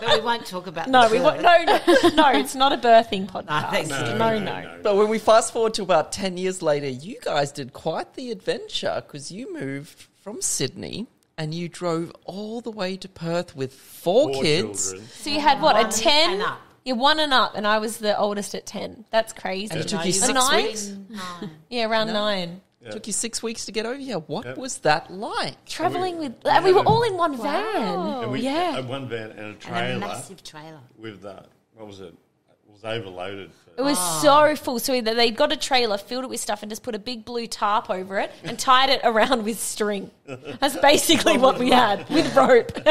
But we won't talk about. No, the we won't. No, no, no. It's not a birthing podcast. thank No, you. no, no. But when we fast forward to about 10 years later, you guys did quite the adventure because you moved from Sydney and you drove all the way to Perth with four, Four kids. children. So you had what One a ten? and up. Yeah, one and up, and I was the oldest at ten. That's crazy. And it took you you six nine? weeks? Nine. yeah, around nine. Yeah. Took you six weeks to get over here. What Yep. was that like? Traveling with, we and we were a- all in one van. And we yeah. had one van and a And a trailer massive trailer. with that. what was it? It was overloaded. It For, was so full. So either they got a trailer, filled it with stuff, and just put a big blue tarp over it and tied it around with string. That's basically what we had with rope.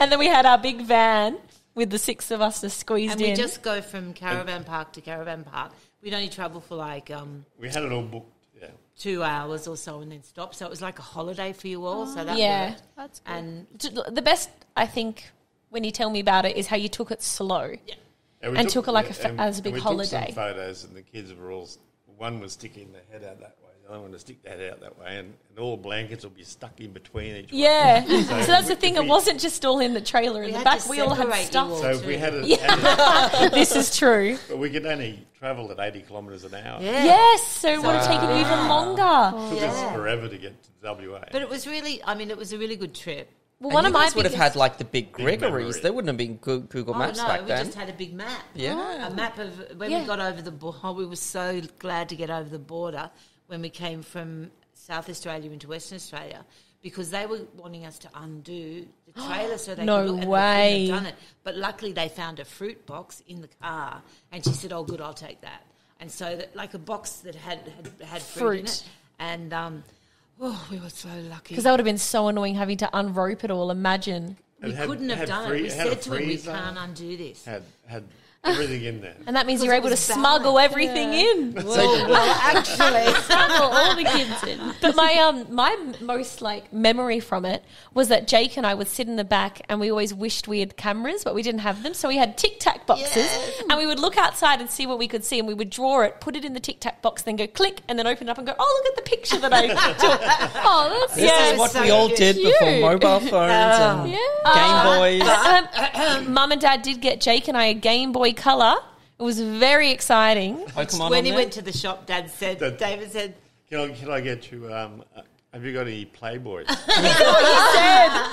and then we had our big van with the six of us just squeezed And we just go from caravan park to caravan park. We'd only travel for like um, we had it all booked. Yeah. two hours or so and then stop. So it was like a holiday for you all. So oh. that Yeah. worked. That's good. And the best, I think, when you tell me about it, is how you took it slow. Yeah, we And took it like a fa- and- as a and big we holiday. Took some photos, and the kids were all. One was sticking their head out that way. The other one was stick that out that way, and, and all blankets will be stuck in between each. one. Yeah. so that's the thing. It wasn't just all in the trailer in the back. We all had stuff. So if we too. had it, Yeah. had it- this is true. but we could only travel at eighty kilometres an hour. yeah. Yes. So it would have taken even longer. It took Yeah. us forever to get to WA. But it was really, I mean, it was a really good trip. Well, And one you of my would have had like the big Gregory's. memory. There wouldn't have been Goo- Google Oh Maps no, back we then. just had a big map. Yeah. a map of when Yeah. we got over the border. Oh, we were so glad to get over the border when we came from South Australia into Western Australia because they were wanting us to undo the trailer so they No could look, and they couldn't way. done it. But luckily, they found a fruit box in the car, and she said, "Oh, good, I'll take that." And so, that, like a box that had had, had fruit, in it, and um, oh, we were so lucky. Because that would have been so annoying having to unrope it all. Imagine. we had- couldn't have done free- it. We said to him, "We can't undo this." had had everything in there. And that means you're able to was smuggle everything Yeah. in. Well, well, actually, Smuggle all the kids in. But my um my most like memory from it was that Jake and I would sit in the back and we always wished we had cameras, but we didn't have them. So we had tic tac boxes Yes. and we would look outside and see what we could see and we would draw it, put it in the tic tac box, then go click and then open it up and go, Oh look at the picture that I took. Oh, that's This Yeah, is what so we all cute. did before mobile phones and yeah. Game Boys. um, Mum and Dad did get Jake and I a Game Boy Color. It was very exciting. Pokemon when he there? went to the shop, Dad said, That- David said, Can I, can I get you? Um, uh, have you got any Playboys?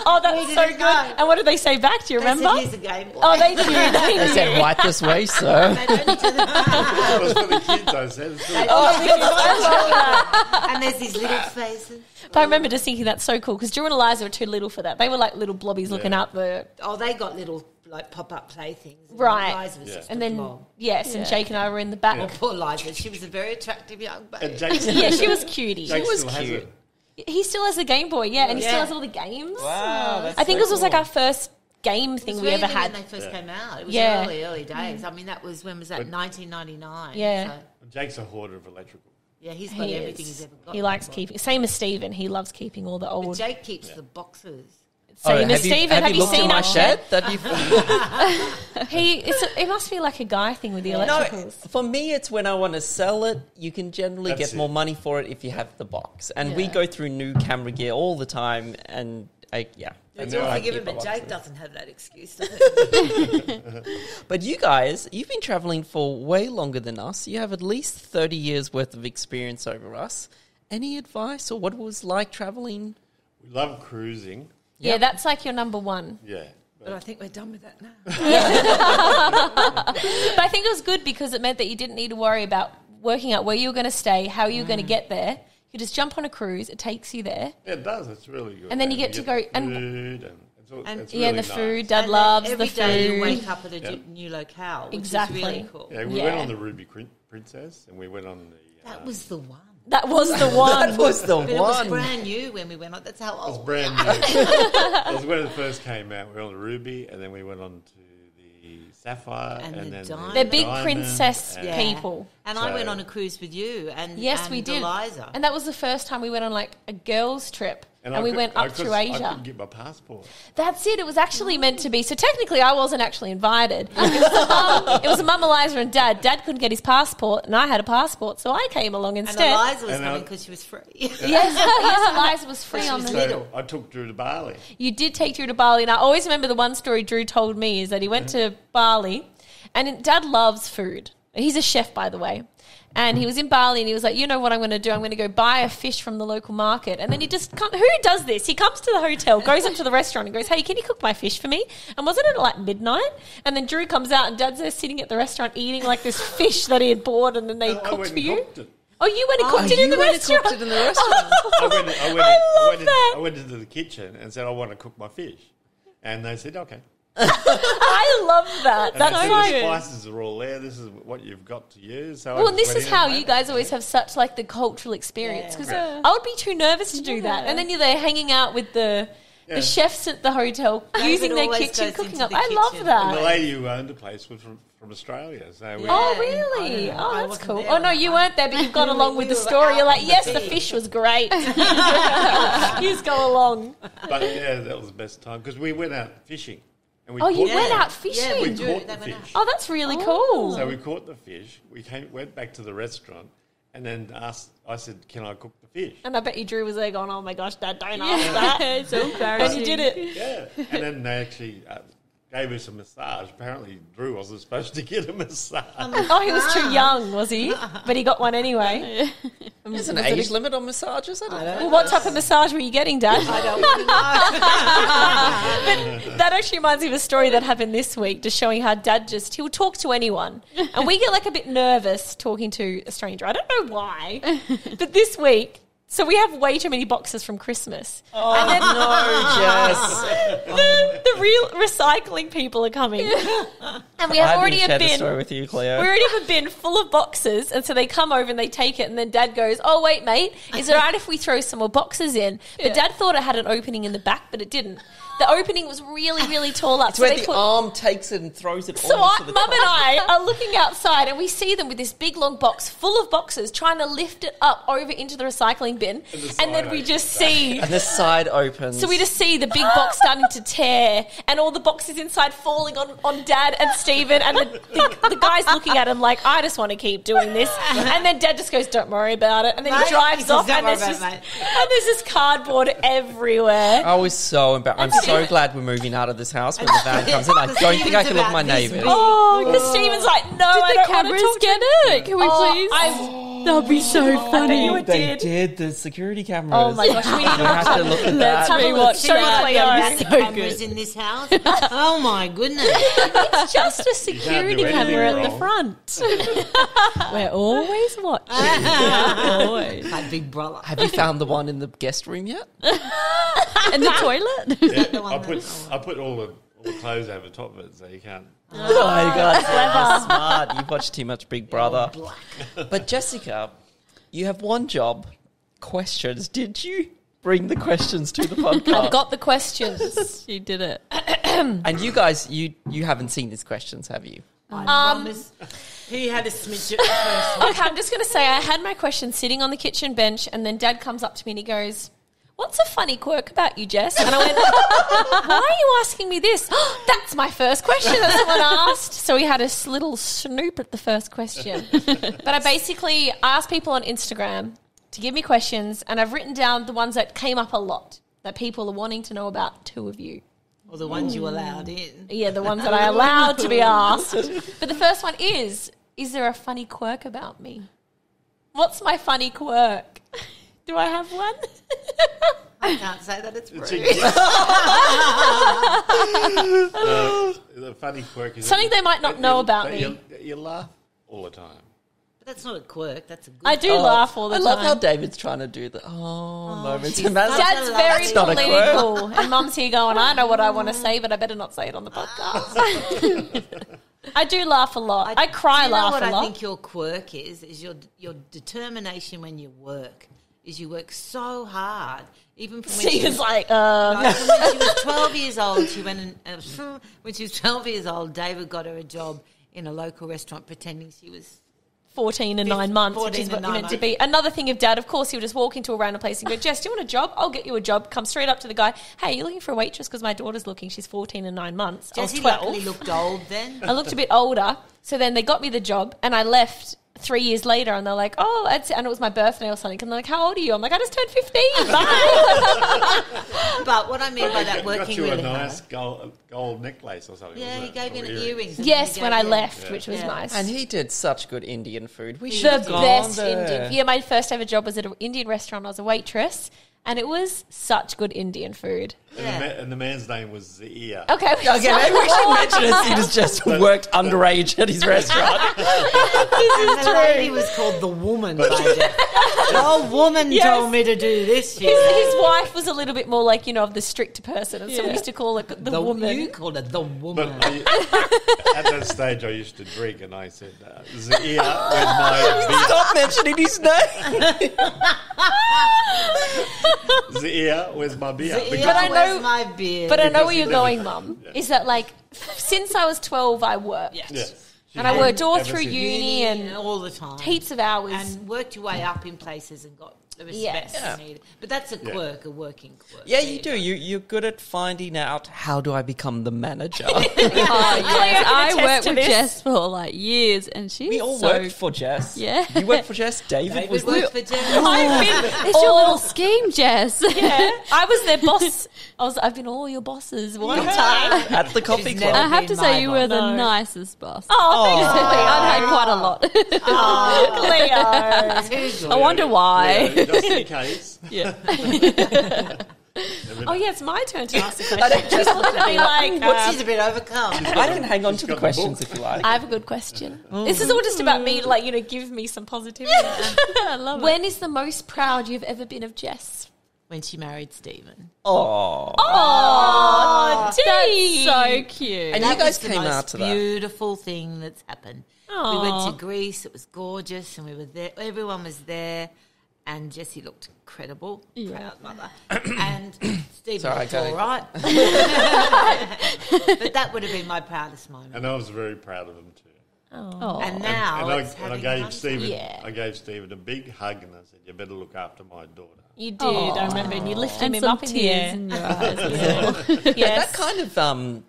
Oh, that's We so good. know. And what did they say back? Do you they remember? said, here's a Game Boy. Oh, they knew. They They said, knew. right this way, sir. They don't do that. it was for the kids, I said. Oh, and there's these little faces. But I remember just thinking that's so cool because Drew and Eliza were too little for that. They were like little blobbies looking Yeah. up the Oh, they got little like pop-up playthings. And Right. Liza was Yeah. just and a then blob. yes, and Jake and I were in the back. Oh, poor Liza. She was a very attractive young baby. and Jake, Yeah, she was cutie. Jake was still cute. it. He still has a Game Boy, yeah, and he still has all the games. Wow, that's I think so this was like our first game thing we ever had. when they first Yeah. came out. It was Yeah. early, early mm. days. I mean, that was when was that? 1999. Yeah. So, Jake's a hoarder of electrical. yeah, he's got He everything is. he's ever got. He likes keeping. Same as Steven. He loves keeping all the But old. Jake keeps the boxes. Same Oh, as have you, Steven. have Have, you you looked seen in my shed? shed? That you He. It's a, it must be like a guy thing with the No, electricals. for me, it's when I want to sell it. You can generally That's get it. more money for it if you have the box. And we go through new camera gear all the time. And I, yeah, It's all I forgiven, keep a but Jake doesn't have that excuse. But you guys, you've been traveling for way longer than us. You have at least 30 years worth of experience over us. Any advice or what it was like traveling? We love cruising. Yeah, that's like your number one. Yeah. but I think we're done with that now. But I think it was good because it meant that you didn't need to worry about working out where you were going to stay, how you were going to get there. You just jump on a cruise; it takes you there. Yeah, it does. It's really good. And then you get to the go- and- food and it's, all, And- it's yeah, really and the nice. food. Dad And loves every the day food. you wake up at a Yeah. di- new locale, which Exactly. is really cool. Yeah, we Yeah. went on the Ruby Prin- Princess and we went on the. Uh, That was the one. That was the one. That was the But it was brand new when we went on. That's how old. it was brand new. it was when it first came out. We were on the Ruby and then we went on to the Sapphire And and, the then Diamond. They're big Diamond princess and- Yeah. people. And I went on a cruise with you and Yes, and we did. Eliza. And that was the first time we went on like a girls' trip. And, I we could- went up could- to I Asia. couldn't get my passport. That's it. It was actually meant to be. So technically, I wasn't actually invited. It was a mum, it was a mum, Eliza, and dad. Dad couldn't get his passport, and I had a passport, so I came along and instead. Eliza was And uh, coming because she was free. Yes, yes, Eliza was free on the. little. So I took Drew to Bali. You did take Drew to Bali, and I always remember the one story Drew told me is that he went to Bali, and Dad loves food. He's a chef, by the way. And he was in Bali, and he was like, "You know what I'm going to do? I'm going to go buy a fish from the local market." And then he just come, who does this? He comes to the hotel, goes into the restaurant, and goes, "Hey, can you cook my fish for me?" And wasn't it like midnight? And then Drew comes out, and Dad's there sitting at the restaurant eating like this fish that he had bought, and then they oh, No, cooked for you. cooked. Oh, you went and oh, cooked it in the went and restaurant. cooked it in the restaurant. I went, I, went, I I, went in- that. I went into the kitchen and said, I want to cook my fish. And they said, okay. I love that. And That's they so said, the good. spices are all there. This is what you've got to use. So Well, this is how you guys always have such like the cultural experience because Yeah. I would be too nervous to do that, and then you're there hanging out with the Yeah. the chefs at the hotel David using their kitchen, cooking up. the I love that. And the lady who owned the place was from, from Australia. So we, Oh really? I don't know. Oh, I that's cool. there Oh no, you weren't there, but you've gone We along with the story. You're like, the yes, the fish was great. you just go along. but yeah, that was the best time because we went out fishing. And we Oh, you went out fishing. Yeah, We do. caught They the fish. Oh, that's really cool. So we caught the fish. We came, went back to the restaurant, and then asked. I said, "Can I cook the fish?" And I bet you Drew was there going, "Oh my gosh, Dad, don't ask that." it's so And embarrassing. you did it. Yeah. And then they actually uh, gave us a massage. Apparently, Drew wasn't supposed to get a massage. Um, oh, he was too young, was he? But he got one anyway. There's an age limit on massages. I don't know. Well, what type of massage were you getting, Dad? I don't know. but that actually reminds me of a story that happened this week, just showing how Dad just he'll talk to anyone, and we get like a bit nervous talking to a stranger. I don't know why, but this week. So we have way too many boxes from Christmas. Oh, and then no, Jess. the, the real recycling people are coming. and we have I already a bin. story with you, Cleo. We already have a bin full of boxes, and so they come over and they take it, and then Dad goes, "Oh wait, mate, is it alright if we throw some more boxes in?" But Dad thought it had an opening in the back, but it didn't. The opening was really, really tall up. it's so where they the put- arm takes it and throws it. so I, the Mum and I are looking outside, and we see them with this big long box full of boxes, trying to lift it up over into the recycling bin, And the and then we just see. and the side opens. So we just see the big box starting to tear, and all the boxes inside falling on, on Dad and Stephen, and the, the, the guy's looking at him like, "I just want to keep doing this." And then Dad just goes, "Don't worry about it," and then he drives off, and there's, about just, it, and there's just cardboard everywhere. I was so embarrassed. I'm so glad we're moving out of this house when the van comes in. I don't think I can look my neighbours. Oh, because Stephen's like, "No, I Did don't the want to cameras talk to get it? Can we Oh, please? I- That'd be so I funny. you it They did. did the security cameras. Oh my gosh, we need We to have to look at Let's that. rewatch Show that. Cleo. That The was so cameras good. in this house. Oh my goodness! It's just a security anything camera at the front. We're always watching. always. My big brother. Have you found the one in the guest room yet? In the toilet? Yeah, one I put oh, I put all the all the clothes over top of it so you can't. Oh my god, you're smart. You've watched too much Big Brother. But Jessica, you have one job. Questions. Did you bring the questions to the podcast? I've got the questions. you did it. and you guys, you you haven't seen these questions, have you? I Um, promise. He had a smidge at the first one. Okay, I'm just going to say I had my question sitting on the kitchen bench, and then Dad comes up to me and he goes, What's a funny quirk about you, Jess? And I went, Why are you asking me this? That's my first question that someone asked. So we had a little snoop at the first question. But I basically asked people on Instagram to give me questions, and I've written down the ones that came up a lot that people are wanting to know about two of you. Or the ones you allowed in. Yeah, the ones that I allowed to be asked. But the first one is Is there a funny quirk about me? What's my funny quirk? Do I have one? I can't say that it's It's rude. a- Uh, the funny quirk is Something they might not that know you- about that me. You, you laugh all the time. But that's not a quirk. That's a good. I do Oh, laugh all the time. I time. love how David's trying to do the oh, moments. she's And that's- such Dad's a very That's not a quirk. political, and Mum's here going, "I know what I want to say, but I better not say it on the podcast." I do laugh a lot. I, cry, do you know laugh what a I lot. think your quirk is? Is your your determination when you work. Is you work so hard, even from when She she was like, uh, when she was 12 years old, she went and, uh, when she was 12 years old, David got her a job in a local restaurant pretending she was 14 and nine months, which is what you meant to be. Another thing of dad, of course, he would just walk into a random place and go, Jess, do you want a job? I'll get you a job. Come straight up to the guy. Hey, you're looking for a waitress because my daughter's looking. She's 14 and nine months. I was 12. luckily looked old then. I looked a bit older. So then they got me the job and I left three years later and they're like, oh, that's, and it was my birthday or something. And they're like, how old are you? I'm like, I just turned 15. Bye. But what I mean by that Got working you a really nice hard. gold, gold necklace or something. Yeah, he it? gave Or me an earrings. earrings. yes, when I me- left, Yeah. which was Yeah. nice. and he did such good Indian food. We the should have gone best there. Indian. Yeah, my first ever job was at an Indian restaurant. I was a waitress, and it was such good Indian food. And, Yeah. the, ma- and the man's name was Zia. Okay, Okay, maybe we should mention it. He was just worked underage at his restaurant. And the lady was called the woman. The old woman Yes. told me to do this. His, his wife was a little bit more like you know of the strict person, and so we used to call it the, the woman. You called it the woman. But I, at that stage, I used to drink, and I said, uh, "Zaire, where's my? Stop mentioning his name. Zaire, where's my beer?" Zaire, Because But I where's know- my beer? But I know where you're going, in- Mum. Yeah. Is that like since I was twelve, I worked, yeah. and I worked all through since- uni and all the time. heaps of hours. and worked your way up in places and got the respect Yes. you needed. But that's a quirk, a working quirk. Yeah, you do. You you're good at finding out how do I become the manager. Oh, yes. can I worked with this. Jess for like years, and she. we all so worked for Jess. Yeah. you worked for Jess. David, David was worked for Jen. Oh, I've been It's your little scheme, Jess. Yeah, I was their boss. I was. I've been all your bosses one time. at the coffee She's club. I have to say, my you were boss. the No. nicest boss. Oh, thanks, I've had quite a lot. Oh, Cleo. Too good. I wonder why. Yeah, just in case. yeah. Oh yeah, it's my turn to ask a question. Just look at me like, What's um, she's a bit overcome. I can hang on to the got the questions if you like. I have a good question. This is all just about me, like you know, give me some positivity. I love it. when is the most proud you've ever been of Jess? when she married Stephen. Oh, Oh, That's so cute. And That you guys was the came most out to that. Beautiful thing that's happened. We Aw. went to Greece. It was gorgeous, and we were there. Everyone was there, and Jessie looked incredible. Yeah. Proud mother. and Stephen Sorry, looked all right. but that would have been my proudest moment. And I was very proud of him too. Oh. And now and I, it's and I gave fun. Stephen, Yeah. I gave Stephen a big hug, and I said, "You better look after my daughter." You did, I remember, and you lifted and him up in the tears air. in your eyes. as well. Yes. that kind of um,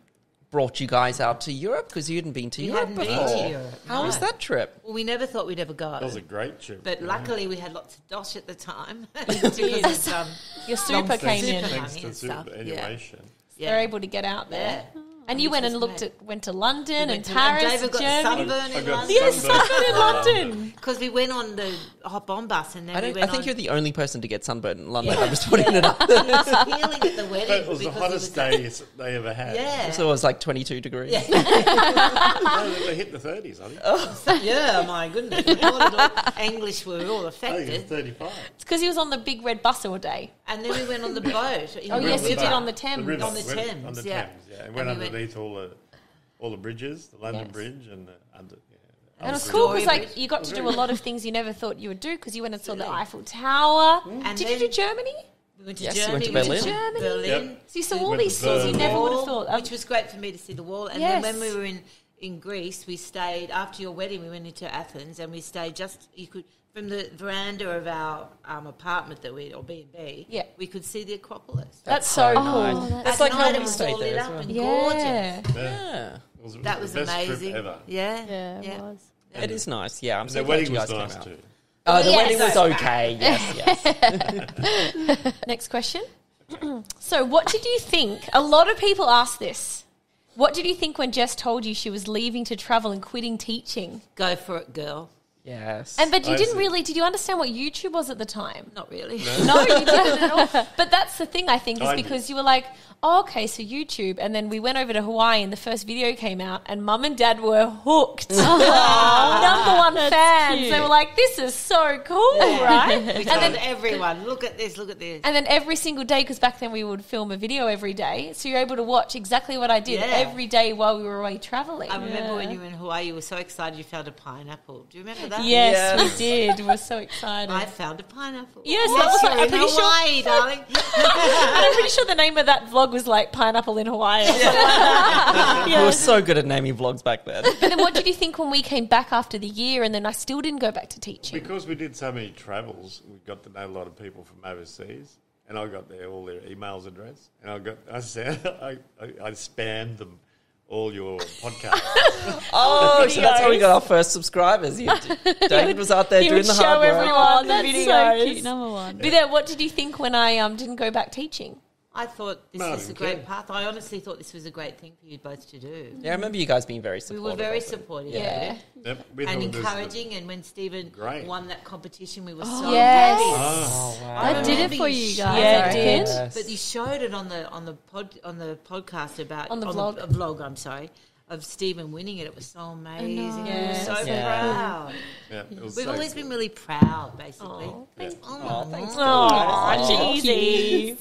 brought you guys out to Europe because you hadn't been to We Europe hadn't been before. to Europe, How was that trip? Well, we never thought we'd ever go. That was a great trip. But yeah. luckily, we had lots of dosh at the time because of um, Your super long came super in. thanks money to and stuff. superannuation. Yeah. They're able to get out there. Yeah. And you went and looked great. at, went to London and went to- Paris, David got Germany. sunburn I in got London. Yes, sunburned sunburn in London. Because we went on the hot bomb bus and then I, we don't, I think on. you're the only person to get sunburned in London. Yeah. I'm just putting it up. He was healing at the wedding. That was the because he hottest was- day they ever had. Yeah. so it was like 22 degrees. Yeah. No, they hit the 30s, I think. Oh, yeah, my goodness. All the English were all I think it's affected. 35. It's because he was on the big red bus all day. And then we went on the boat. Oh, yes, you did on the Thames. river. On the Went Thames, On the yeah. Thames, yeah. And And went we went- underneath all the all the bridges, the London Yes. Bridge and the under. Yeah, And it was cool because like you got to do a lot of things you never thought you would do because you went and saw the Eiffel Tower. And Did you do Germany? We went to Yes, you Germany. went to we Berlin. Germany. Berlin. Yep. So you saw We all these things you never would have wall, thought. which was great for me to see the wall. And Yes. then when we were in, in Greece, we stayed after your wedding. We went into Athens and we stayed just you could from the veranda of our um, apartment that we or B and B. Yeah. we could see the Acropolis. That's so cool. nice. that's That's At like night how it we was stayed there as well. Yeah. gorgeous. Yeah. It was, That the was best amazing. trip ever. Yeah, Yeah, it yeah. was. It is nice. Yeah, I'm so the glad wedding you was guys nice came out. too. Oh, the Yes. wedding was okay. Yes, yes. Next question. so, what did you think? A lot of people ask this. What did you think when Jess told you she was leaving to travel and quitting teaching? Go for it, girl. Yes. And but you I didn't see. really. Did you understand what YouTube was at the time? Not really. No, you didn't at all. But that's the thing I think is I did. because you were like, oh, okay, so YouTube, and then we went over to Hawaii, and the first video came out, and Mum and Dad were hooked, number one fans. They were like, this is so cool, right? We and then everyone, look at this, look at this. and then every single day, because back then we would film a video every day, so you're able to watch exactly what I did Yeah. every day while we were away traveling. I remember when you were in Hawaii, you were so excited you found a pineapple. Do you remember that? Yes, Yes. we did. We were so excited. I found a pineapple. Yes, that was like- I'm in pretty sure- Hawaii, darling. I'm pretty sure the name of that vlog was like Pineapple in Hawaii. or something like that. We were so good at naming vlogs back then. And then what did you think when we came back after the year and then I still didn't go back to teaching? Because we did so many travels, we got to know a lot of people from overseas, and I got their all their emails address, and I got I said I, I, I spammed them all your podcasts. Oh, so that's how we got our first subscribers. You- David was out there he doing would the show hard work. everyone Oh, the that's videos. so cute. Number one. But then what did you think when I um, didn't go back teaching? I thought this No, was a great care. path. I honestly thought this was a great thing for you both to do. Yeah, I remember you guys being very supportive. We were very supportive Yeah. of it. Yep, and encouraging. And when Stephen Great. won that competition, we were oh, so yes. happy. Oh, wow. I I did it for you you guys. Yeah, I it did. Yes. But you showed it on the on the pod on the podcast about On the vlog. a vlog. I'm sorry of Stephen winning it. It was so amazing. Yeah. We were so Yeah. proud. yeah, We've so always cool. been really proud, basically. Oh, thanks. Oh, thanks. Oh, cheesy.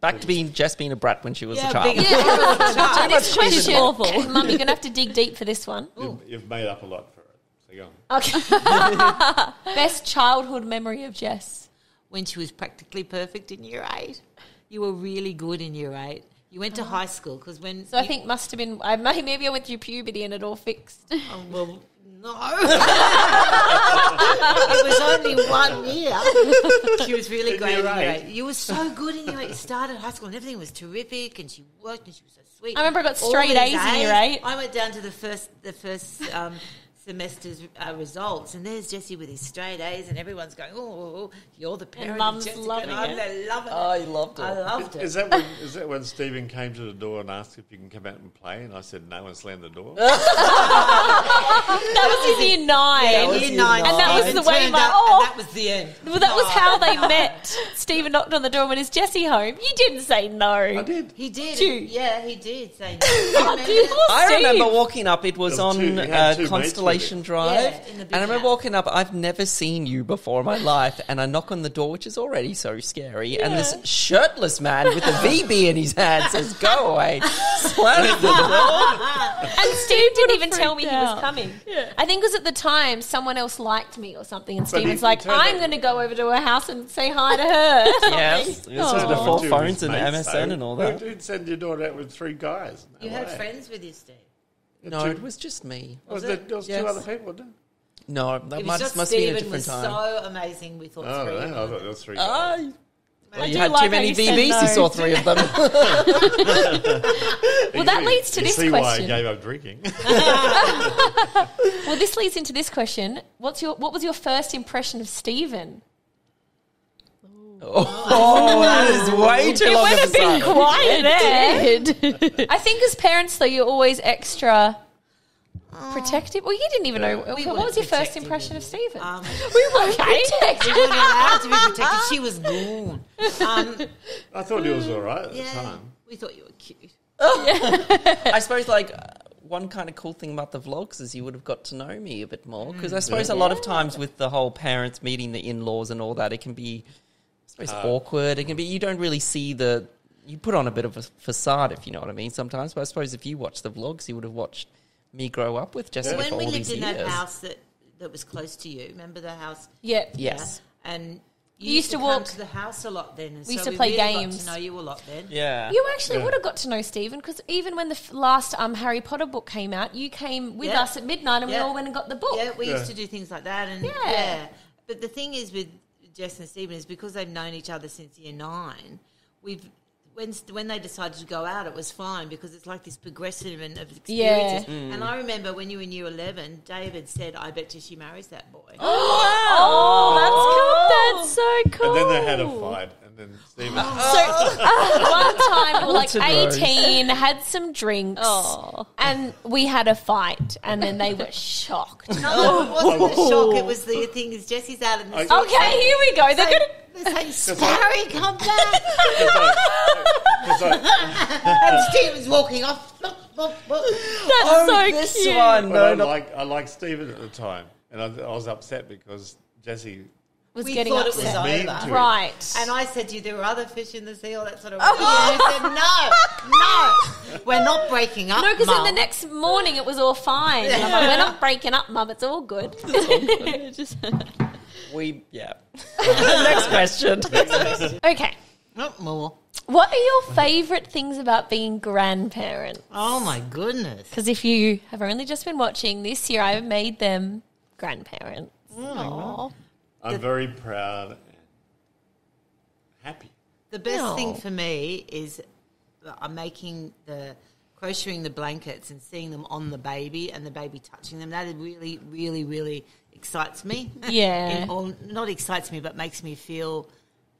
Back to being Jess being a brat when she was Yeah, a child. big- So this question, awful. Mum, you're going to have to dig deep for this one. You've, you've made up a lot for it. So go on. Okay. Best childhood memory of Jess. when she was practically perfect in year eight. You were really good in year eight. You went to high school because when. So I you- think must have been, I may- maybe I went through puberty and it all fixed. Oh, well, no. it was only one year. She was really In great year in year eight. eight. You were so good in year eight. You started high school and everything was terrific, and she worked and she was so sweet. I remember I got All straight these A's in year eight. I went down to the first the first um, semester's uh, results, and there's Jesse with his straight A's, and everyone's going, "Oh, you're the parent." of Mum's Jessica," loving and I'm it. loving Oh, it. you loved it. I loved it. Is that when is that when Stephen came to the door and asked if you can come out and play? And I said no and slammed the door. That was in year nine. Yeah, was year year nine, nine. And that was Stephen the way turned my- oh. and that was the end. Well, that was how they Oh, met. Stephen knocked on the door and went, Is Jesse home? You didn't say no. I did. He did. Did you? Yeah, he did say no. Oh, Remember? I remember walking up. It was There was on two- uh, two mates with Constellation Coronation Drive. Yeah, in the big and I remember house. walking up. I've never seen you before in my life, and I knock on the door, which is already so scary. And this shirtless man with a VB in his hand says, "Go away!" Slams the door. And Steve didn't even tell me he was out. coming. I think it was at the time someone else liked me or something, and Steve was like, "I'm going to go over to her house and say hi to her." Yes, oh. this was Aw. before Two of his phones and MSN though. and all that. Who'd send your daughter out with three guys? No You had friends with you, Steve. No, it was just me. Was Was there, it? there was Yes. two other people, didn't No, that It was must, just must be Stephen a different was time. so amazing. We thought Oh, three. no, I thought there was three guys. Ah, well, I you had like too many you said VBs. no. You saw three of them. Well, that leads to you this see why I question. gave up drinking. Well, this leads into this question. What's your what was your first impression of Steven? Oh, that is way too long of a sign. quiet there. I think as parents, though, you're always extra protective. Well, you didn't even know. We what was your first impression of of. Stephen? Um, we were okay. we weren't allowed to be protected. She was gone. Um, I thought he was all right at the time. we thought you were cute. I suppose like uh, one kind of cool thing about the vlogs is you would have got to know me a bit more because I suppose a lot of times with the whole parents meeting the in-laws and all that, it can be I suppose awkward. It can be you don't really see the you put on a bit of a facade if you know what I mean sometimes. But I suppose if you watch the vlogs, you would have watched me grow up with Jessica when for we lived these in years. that house that, that was close to you, remember the house? Yeah. Yes. Yeah? And you, You used to come walk- to the house a lot then. And We used so to play really Got games. to know you a lot then. Yeah. You actually Yeah. would have got to know Stephen because even when the f- last um, Harry Potter book came out, you came with Yeah. us at midnight and we all went and got the book. Yeah, we Yeah. used to do things like that, and Yeah. yeah. But the thing is with Jess and Stephen is because they've known each other since year nine. We've when when they decided to go out, it was fine because it's like this progressive and of experiences. Yeah. Mm. And I remember when you were in year eleven, David said, "I bet you she marries that boy." Oh, that's so cool. And then they had a fight, and then Stephen. Uh, one time we were like Haunted Rose. 18, had some drinks, Oh. and we had a fight, and then they were shocked. No, it wasn't the oh. shock. It was the thing is Jesse's out in the street Okay, here we go. They're saying- gonna. They're saying, "Sparry, come back!" Because I, and Stephen's walking off. Look, look, look. That's Oh, so this cute. one. but No, I no. like I like Stephen at the time, and I, I was upset because Jesse. Was We getting thought upset. it was Mean over. to him. Right. And I said to you, there were other fish in the sea, all that sort of. Oh, yeah. I said, no, no, we're not breaking up. No, because then Mum." the next morning it was all fine. And I'm like, we're not breaking up, mum. It's all good. Just- We yeah. Next question. Okay. Not more. What are your favourite things about being grandparents? Oh my goodness. Because if you have only just been watching this year, I've made them grandparents. Oh, Aw. I'm very proud and happy. The best No. thing for me is that I'm making the crocheting the blankets and seeing them on the baby and the baby touching them. That really, really, really excites me. Yeah. And- or not excites me, but makes me feel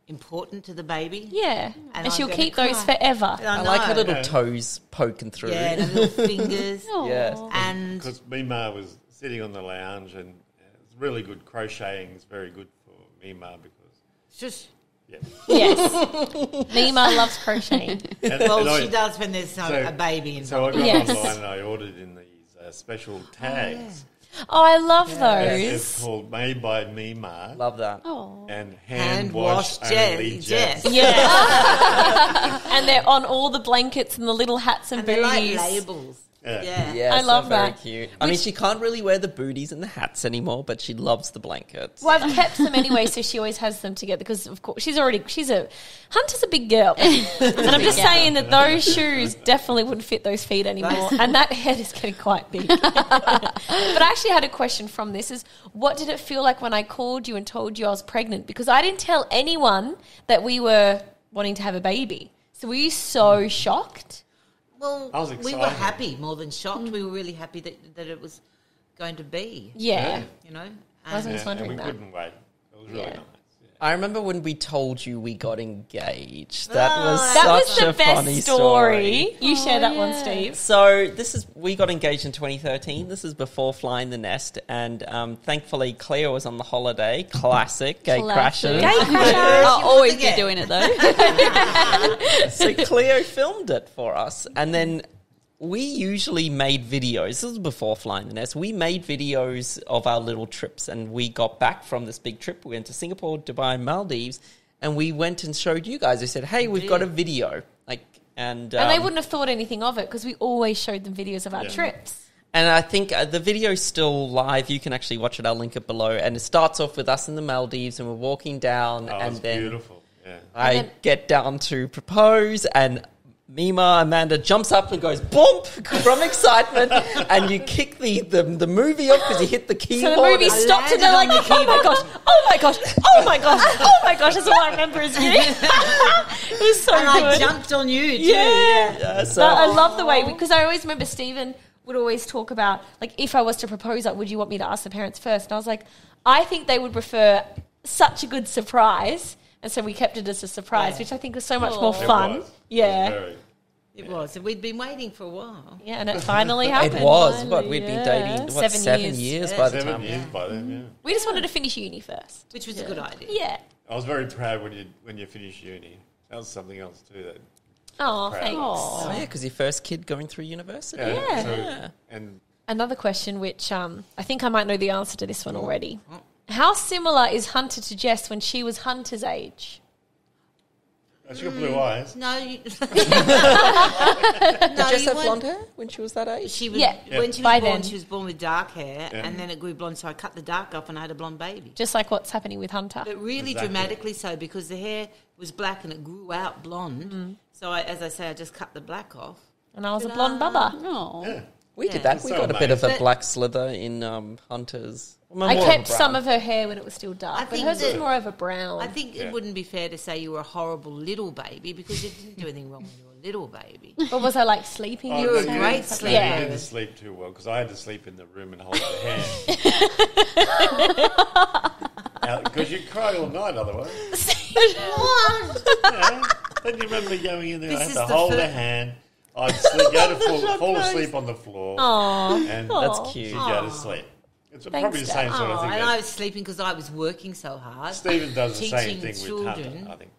important to the baby. Yeah. And, I'm she'll gonna keep those cry. forever. I, I like her know. little toes poking through. Yeah, and her little fingers. Yes. And Because Mima was sitting on the lounge, and it's really good crocheting. is very good for Mima because it's just yeah. Yes. Mima loves crocheting. And, well, and I- she does when there's no, so- a baby So I got Yes. online and I ordered in these uh, special tags. Oh, I love It's, those. it's called Made by Mima Love that. Oh. and Hand Hand, Wash, wash Only Jess. Jess. Jess. Yeah. and they're on all the blankets and the little hats and, And they're like booties. labels. Yeah. Yeah. Yes, I love very that. Cute. I mean, she can't really wear the booties and the hats anymore, but she loves the blankets. Well, I've kept them anyway, so she always has them together because, of course, she's already she's a Hunter's a big girl, and I'm just saying that those shoes definitely wouldn't fit those feet anymore, and that head is getting quite big. but I actually had a question from this: is what did it feel like when I called you and told you I was pregnant? Because I didn't tell anyone that we were wanting to have a baby. So were you so shocked? Well, I was we were happy more than shocked. We were really happy that, that it was going to be. Yeah. You know? I wasn't And- just wondering and we that. couldn't wait. It was really Yeah. nice. Yeah. I remember when we told you we got engaged. That was Oh, That such was the a best funny story. You share Oh, that one. Steve. So this is we got engaged in 2013. This is before flying the nest, and um, thankfully Cleo was on the holiday. Classic gay Classic. crashes. Gay crasher. I'll always be doing it though. so Cleo filmed it for us, and then we usually made videos. This was before flying the nest. We made videos of our little trips, and we got back from this big trip. We went to Singapore, Dubai, Maldives, and we went and showed you guys. We said, "Hey, we've got a video." Like, and And they um, wouldn't have thought anything of it because we always showed them videos of our Yeah. trips. And I think uh, the video's still live. You can actually watch it. I'll link it below. And it starts off with us in the Maldives, and we're walking down, Oh, and then beautiful. Yeah. I And then- get down to propose, and Mima Amanda jumps up and goes bump from excitement, and you kick the, the, the movie off because you hit the keyboard. So the movie stopped and landed they're like, on the oh my gosh, oh my gosh, oh my gosh, oh my gosh. That's all I remember is you. it was so And I good. jumped on you too. yeah. Yeah, so But I love the way, because I always remember Stephen would always talk about, like, if I was to propose, like, would you want me to ask the parents first? And I was like, I think they would prefer such a good surprise. And so we kept it as a surprise, Yeah. which I think was so much more It fun. It was Yeah. very- It was. And we'd been waiting for a while. Yeah, and it finally happened. it was. Finally, What we'd been dating what, seven, years, by the Seven time. years by then, yeah. We just wanted to finish uni first. Which was a good idea. Yeah. I was very proud when you when you finished uni. That was something else too. That Oh, Proud. thanks. Oh yeah, because your first kid going through university. Yeah. so- Yeah. and Another question, which um, I think I might know the answer to this one already. How similar is Hunter to Jess when she was Hunter's age? oh, she got blue eyes. No, you, Did no, Jess you have blonde hair when she was that age? She was, Yeah. when she was By born, then. she was born with dark hair, Yeah. and then it grew blonde. So I cut the dark off, and I had a blonde baby. Just like what's happening with Hunter. But really Exactly. dramatically so because the hair was black and it grew out blonde. Mm. So I, as I say, I just cut the black off. And I was a blonde bubba. Oh. Yeah. We Yeah. did that. We So got a bit of a amazing. black slither in um, Hunters. Well, I more kept of some of her hair when it was still dark, I but think hers was that- more of a brown. I think Yeah. it wouldn't be fair to say you were a horrible little baby because you didn't do anything wrong when you were a little baby. Or was I like sleeping? Oh, in You were a the you great didn't- sleeper. You didn't sleep too well because I had to sleep in the room and hold your hand. Because you cry all night otherwise. Yeah. Don't you remember going in there? This I had is to the hold fir- a hand. I'd sleep, go to fall, fall asleep on the floor. Aw. and That's cute. she'd go to sleep. It's Thanks, probably the same Dad. sort of thing. and that I was sleeping because I was working so hard. Stephen does the same teaching thing with Hunter, children. I think.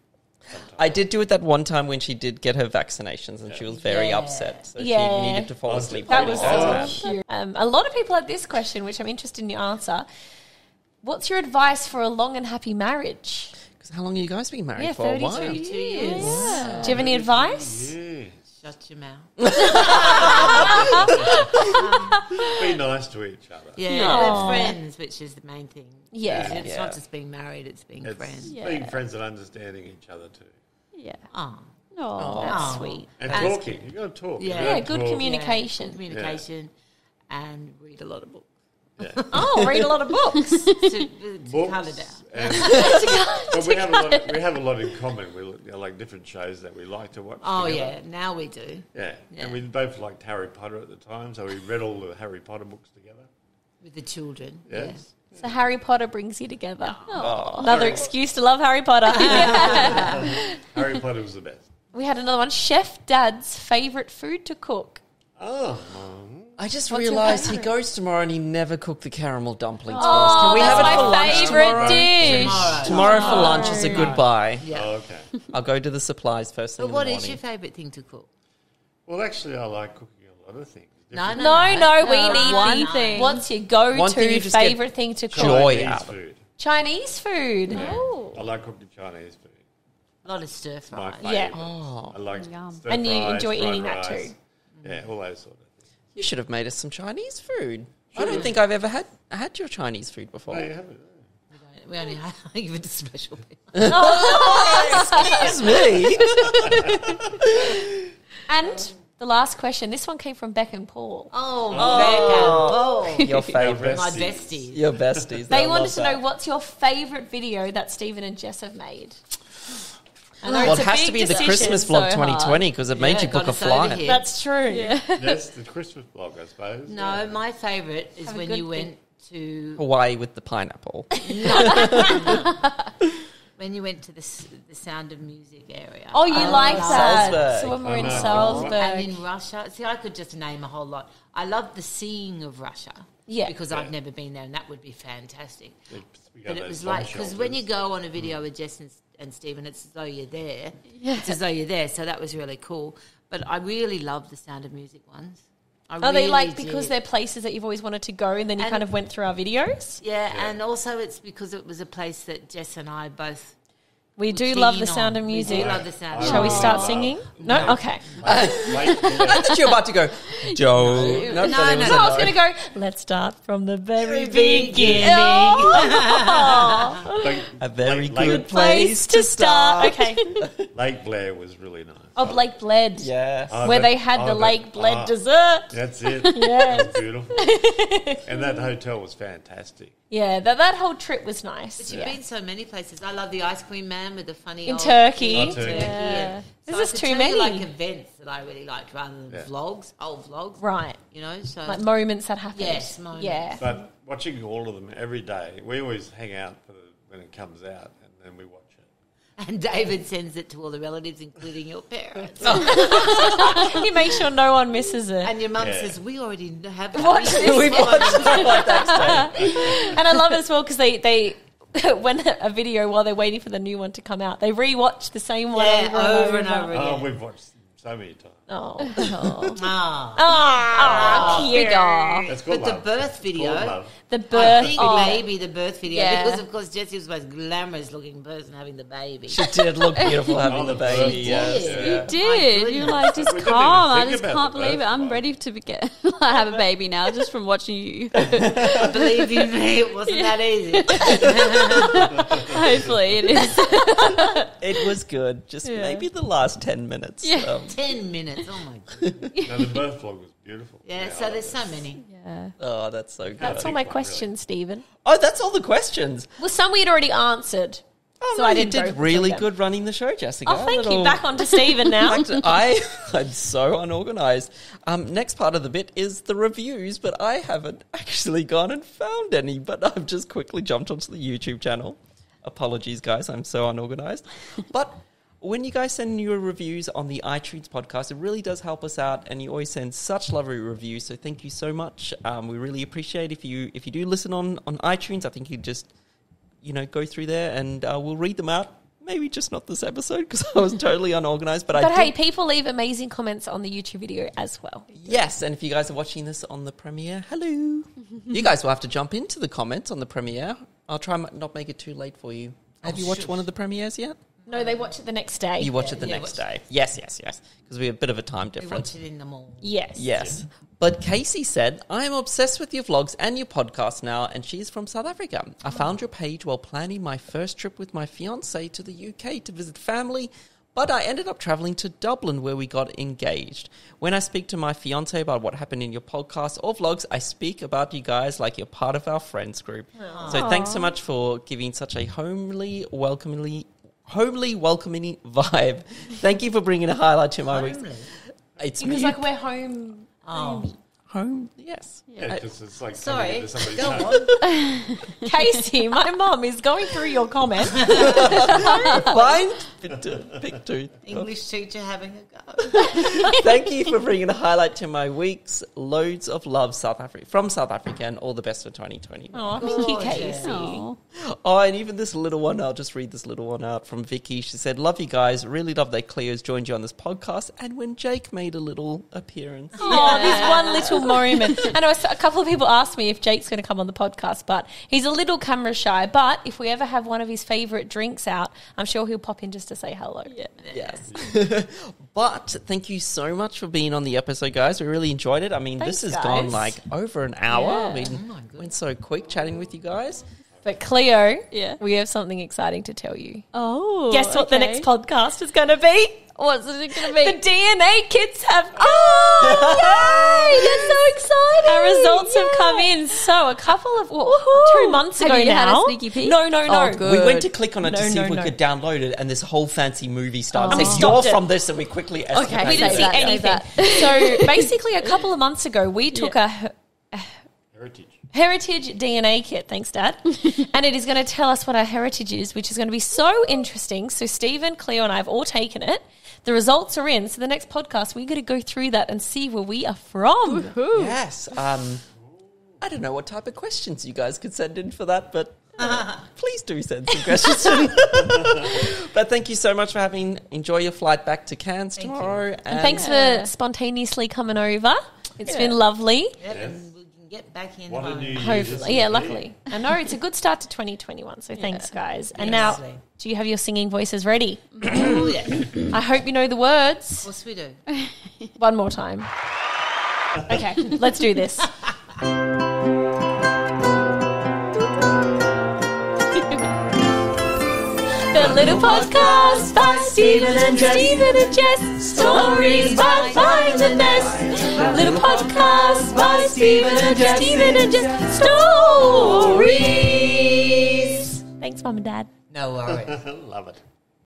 sometimes. I did do it that one time when she did get her vaccinations and she was very Yeah. upset. So Yeah. she needed to fall asleep. That really was bad. so cute. Um, a lot of people had this question, which I'm interested in your answer. What's your advice for a long and happy marriage? 'Cause how long have you guys been married Yeah, for? A 32 while. years. Two years. Do you have any advice? Yes. Shut your mouth. Be nice to each other. Yeah, Aw. they're friends, which is the main thing. Yeah. It's Yeah. not just being married; it's being It's friends. being friends and understanding each other too. Yeah. Oh, Oh. That's Aw. sweet. And That's talking. you got to talk. Yeah. You Yeah, gotta good talk. communication. Yeah, good communication, and read a lot of books. Yeah. Oh, read a lot of books. to, to Books. cut it down. And, but we have, a lot, we have a lot in common. We look- you know, like different shows that we like to watch. Oh together. yeah, now we do Yeah. Yeah. And we both liked Harry Potter at the time, so we read all the Harry Potter books together. with the children. Yes. So Harry Potter brings you together. Oh. oh. oh. Another excuse to love Harry Potter. Harry Potter was the best. we had another one. Chef Dad's favorite food to cook. Oh. I just What's realised he goes tomorrow and he never cooked the caramel dumplings for us. Oh, Can we that's have it for my lunch favorite tomorrow? dish. Tomorrow. Tomorrow for lunch is a goodbye. Yeah. Oh, okay. I'll go to the supplies first thing But in what the is morning. your favourite thing to cook? Well, actually, I like cooking a lot of things. No, Different No, no, we No, need one the thing. What's your One thing you go-to just get favorite thing to cook? joy Chinese out of food. Chinese food. Oh. I like cooking Chinese food. A lot of stir It's my favourite. Yeah. Oh, I like Yum. stir And you fries, enjoy fried eating that rice. too. Yeah, all those sort of things. You should have made us some Chinese food. I don't think I've ever had had your Chinese food before. Oh, you have it. We only have give it to special people. Oh, excuse me. And the last question. This one came from Beck and Paul. Oh, Oh. Becca. your favourite. My Besties. besties. Your besties. They I wanted love to that. know what's your favourite video that Stephen and Jess have made. I Well, it has to be the Christmas so vlog hard. 2020 because it made you book a flight. here. That's true. That's the Christmas vlog, I suppose. No, my favourite is Have when good you thing. went to Hawaii with the pineapple. when you went to the the Sound of Music area. Oh, you oh, like that? Salzburg. So when we we're in know. Salzburg, and in Russia. See, I could just name a whole lot. I love the seeing of Russia. Yeah. Because I've never been there, and that would be fantastic. We- we But it was like because when you go on a video with Jess and, and Stephen, it's as though you're there. It's as though you're there. So that was really cool. But I really love the Sound of Music ones. I Are they really like because did. they're places that you've always wanted to go and then you And- kind of went through our videos? Yeah, and also it's because it was a place that Jess and I both. We do love the sound of We do music. love the sound. Shall we start singing? No? Okay. Late, I thought you were about to go, Joe. No, No, but it no, was No, a I was going to go, let's start from the very Very beginning. beginning. A very Lake- good Lake, Place to start. Okay. Lake Blair was really nice. Oh, Lake Bled. Yes. Oh, Where that- they had oh, the that- Lake Bled oh, dessert. That's it. Yeah. That was beautiful. and that hotel was fantastic. Yeah, that, that whole trip was nice. But you've Yeah. been so many places. I love the ice cream man with the funny In old Turkey. Oh, Turkey. Yeah. So This I is could too tell many. like events that I really liked rather than Yeah. vlogs, old vlogs. Right. You know, so Like moments that happened. Yes, moments. Yeah. But watching all of them every day, we always hang out for the, when it comes out and then we watch it. and David sends it to all the relatives, including your parents. Oh. he makes sure no one misses it. And your mum Yeah. says, "We already have Watch we- this we watched stuff like that. and I love it as well because they they when a video while they're waiting for the new one to come out, they rewatch the same one Yeah, over, and over, over and over Oh, again. we've watched them so many times. Oh, Ah. Ah, cute. That's called But the love. birth It's video- called love. The I birth. think oh, maybe the birth video Yeah. because of course Jessie was the most glamorous looking person having the baby. She did look beautiful having Oh, the the baby. birth Yes. did. yeah. You did. You're like just didn't calm. I think just about can't the believe it. birth I'm part. ready to get have a baby now just from watching you. Believe you me, it wasn't that easy. Hopefully it is. It was good. Just Yeah. maybe the last 10 minutes. Yeah. Um, Ten minutes. Oh my god. No, the birth vlog was beautiful. Yeah. I So love there's so many. Yeah. oh, that's so good. That's all my one, really. questions, Stephen. Oh, that's all the questions. Well, some we had already answered. Oh, So no, I you didn't did through really them. good running the show, Jessica. Oh, thank you. Little- Back onto Stephen now. Back to- I, I'm so unorganized. Um, next part of the bit is the reviews, but I haven't actually gone and found any. But I've just quickly jumped onto the YouTube channel. Apologies, guys. I'm so unorganized. but when you guys send your reviews on the iTunes podcast, it really does help us out, and you always send such lovely reviews. So thank you so much. Um, we really appreciate if you if you do listen on on iTunes. I think you just you know go through there, and uh, we'll read them out. Maybe just not this episode because I was totally unorganized, but, I But did hey, people leave amazing comments on the YouTube video as well. Yes, and if you guys are watching this on the premiere, hello. you guys will have to jump into the comments on the premiere. I'll try and not make it too late for you. Oh, have Oh, you watched shush. one of the premieres yet? No, they watch it the next day. You watch it the yeah, next watch- day. Yes, yes, yes. Because we have a bit of a time We difference. watched it in the mall. yes. Yes. But Casey said, I am obsessed with your vlogs and your podcast now, and she's from South Africa. I found your page while planning my first trip with my fiance to the UK to visit family, but I ended up traveling to Dublin where we got engaged. When I speak to my fiance about what happened in your podcast or vlogs, I speak about you guys like you're part of our friends group. So thanks so much for giving such a homely, welcomingly, homely, welcoming vibe. Thank you for bringing a highlight to my week. It's Because me. like we're home. Oh, home, yes. Yeah, because it's like sorry. coming into somebody's Go on. Casey, my mum is going through your comments. Fine. Big tooth. English teacher having a go. Thank you for bringing a highlight to my weeks. Loads of love, South Africa, from South Africa, and all the best for 2020. Oh, thank you, Gorgeous. Casey. Oh. Oh, and even this little one, I'll just read this little one out from Vicky. She said, Love you guys. Really love that Cleo's joined you on this podcast. And when Jake made a little appearance. Oh, this one little moment. And I was, a couple of people asked me if Jake's going to come on the podcast, but he's a little camera shy. But if we ever have one of his favourite drinks out, I'm sure he'll pop in just to say hello. Yeah. Yes. but thank you so much for being on the episode, guys. We really enjoyed it. I mean, Thanks, this has gone like over an hour. I Yeah. Oh mean, went so quick chatting with you guys. But Cleo, Yeah. we have something exciting to tell you. Oh. Guess what the next podcast is going to be? What's it going to be? The? DNA kits have. Oh, yay! That's so exciting. Our results have come in. So a couple of well, Woohoo. two months Have ago you had a now. sneaky peek? No, no, oh, no. Oh, good. We went to click on it No, to see no, if we no. could download it, and this whole fancy movie started. Oh, we saying, stopped You're it. from this, and we quickly Okay, we didn't see that, save anything. so basically, a couple of months ago, we took a he- Heritage. Heritage DNA kit. Thanks, Dad. and it is going to tell us what our heritage is, which is going to be so interesting. So Stephen, Cleo, and I have all taken it. The results are in. So the next podcast, we're going to go through that and see where we are from. Yes. Um, I don't know what type of questions you guys could send in for that, but Please do send some questions. but thank you so much for having. Enjoy your flight back to Cairns tomorrow. And thanks for spontaneously coming over. It's Yeah. been lovely. Yep, and we can get back in What new Hopefully, yeah, luckily. I know it's a good start to 2021. So thanks, guys. And Yes. now, do you have your singing voices ready? Oh, yeah. Of I hope you know the words. course we do. One more time. Okay, let's do this. Little podcast by Stephen and Jess. Stephen and Jess. Stories by Flying the Nest. Little podcast by Stephen and Jess. Stephen and Jess. Stories. Thanks, Mum and Dad. No worries. Love it.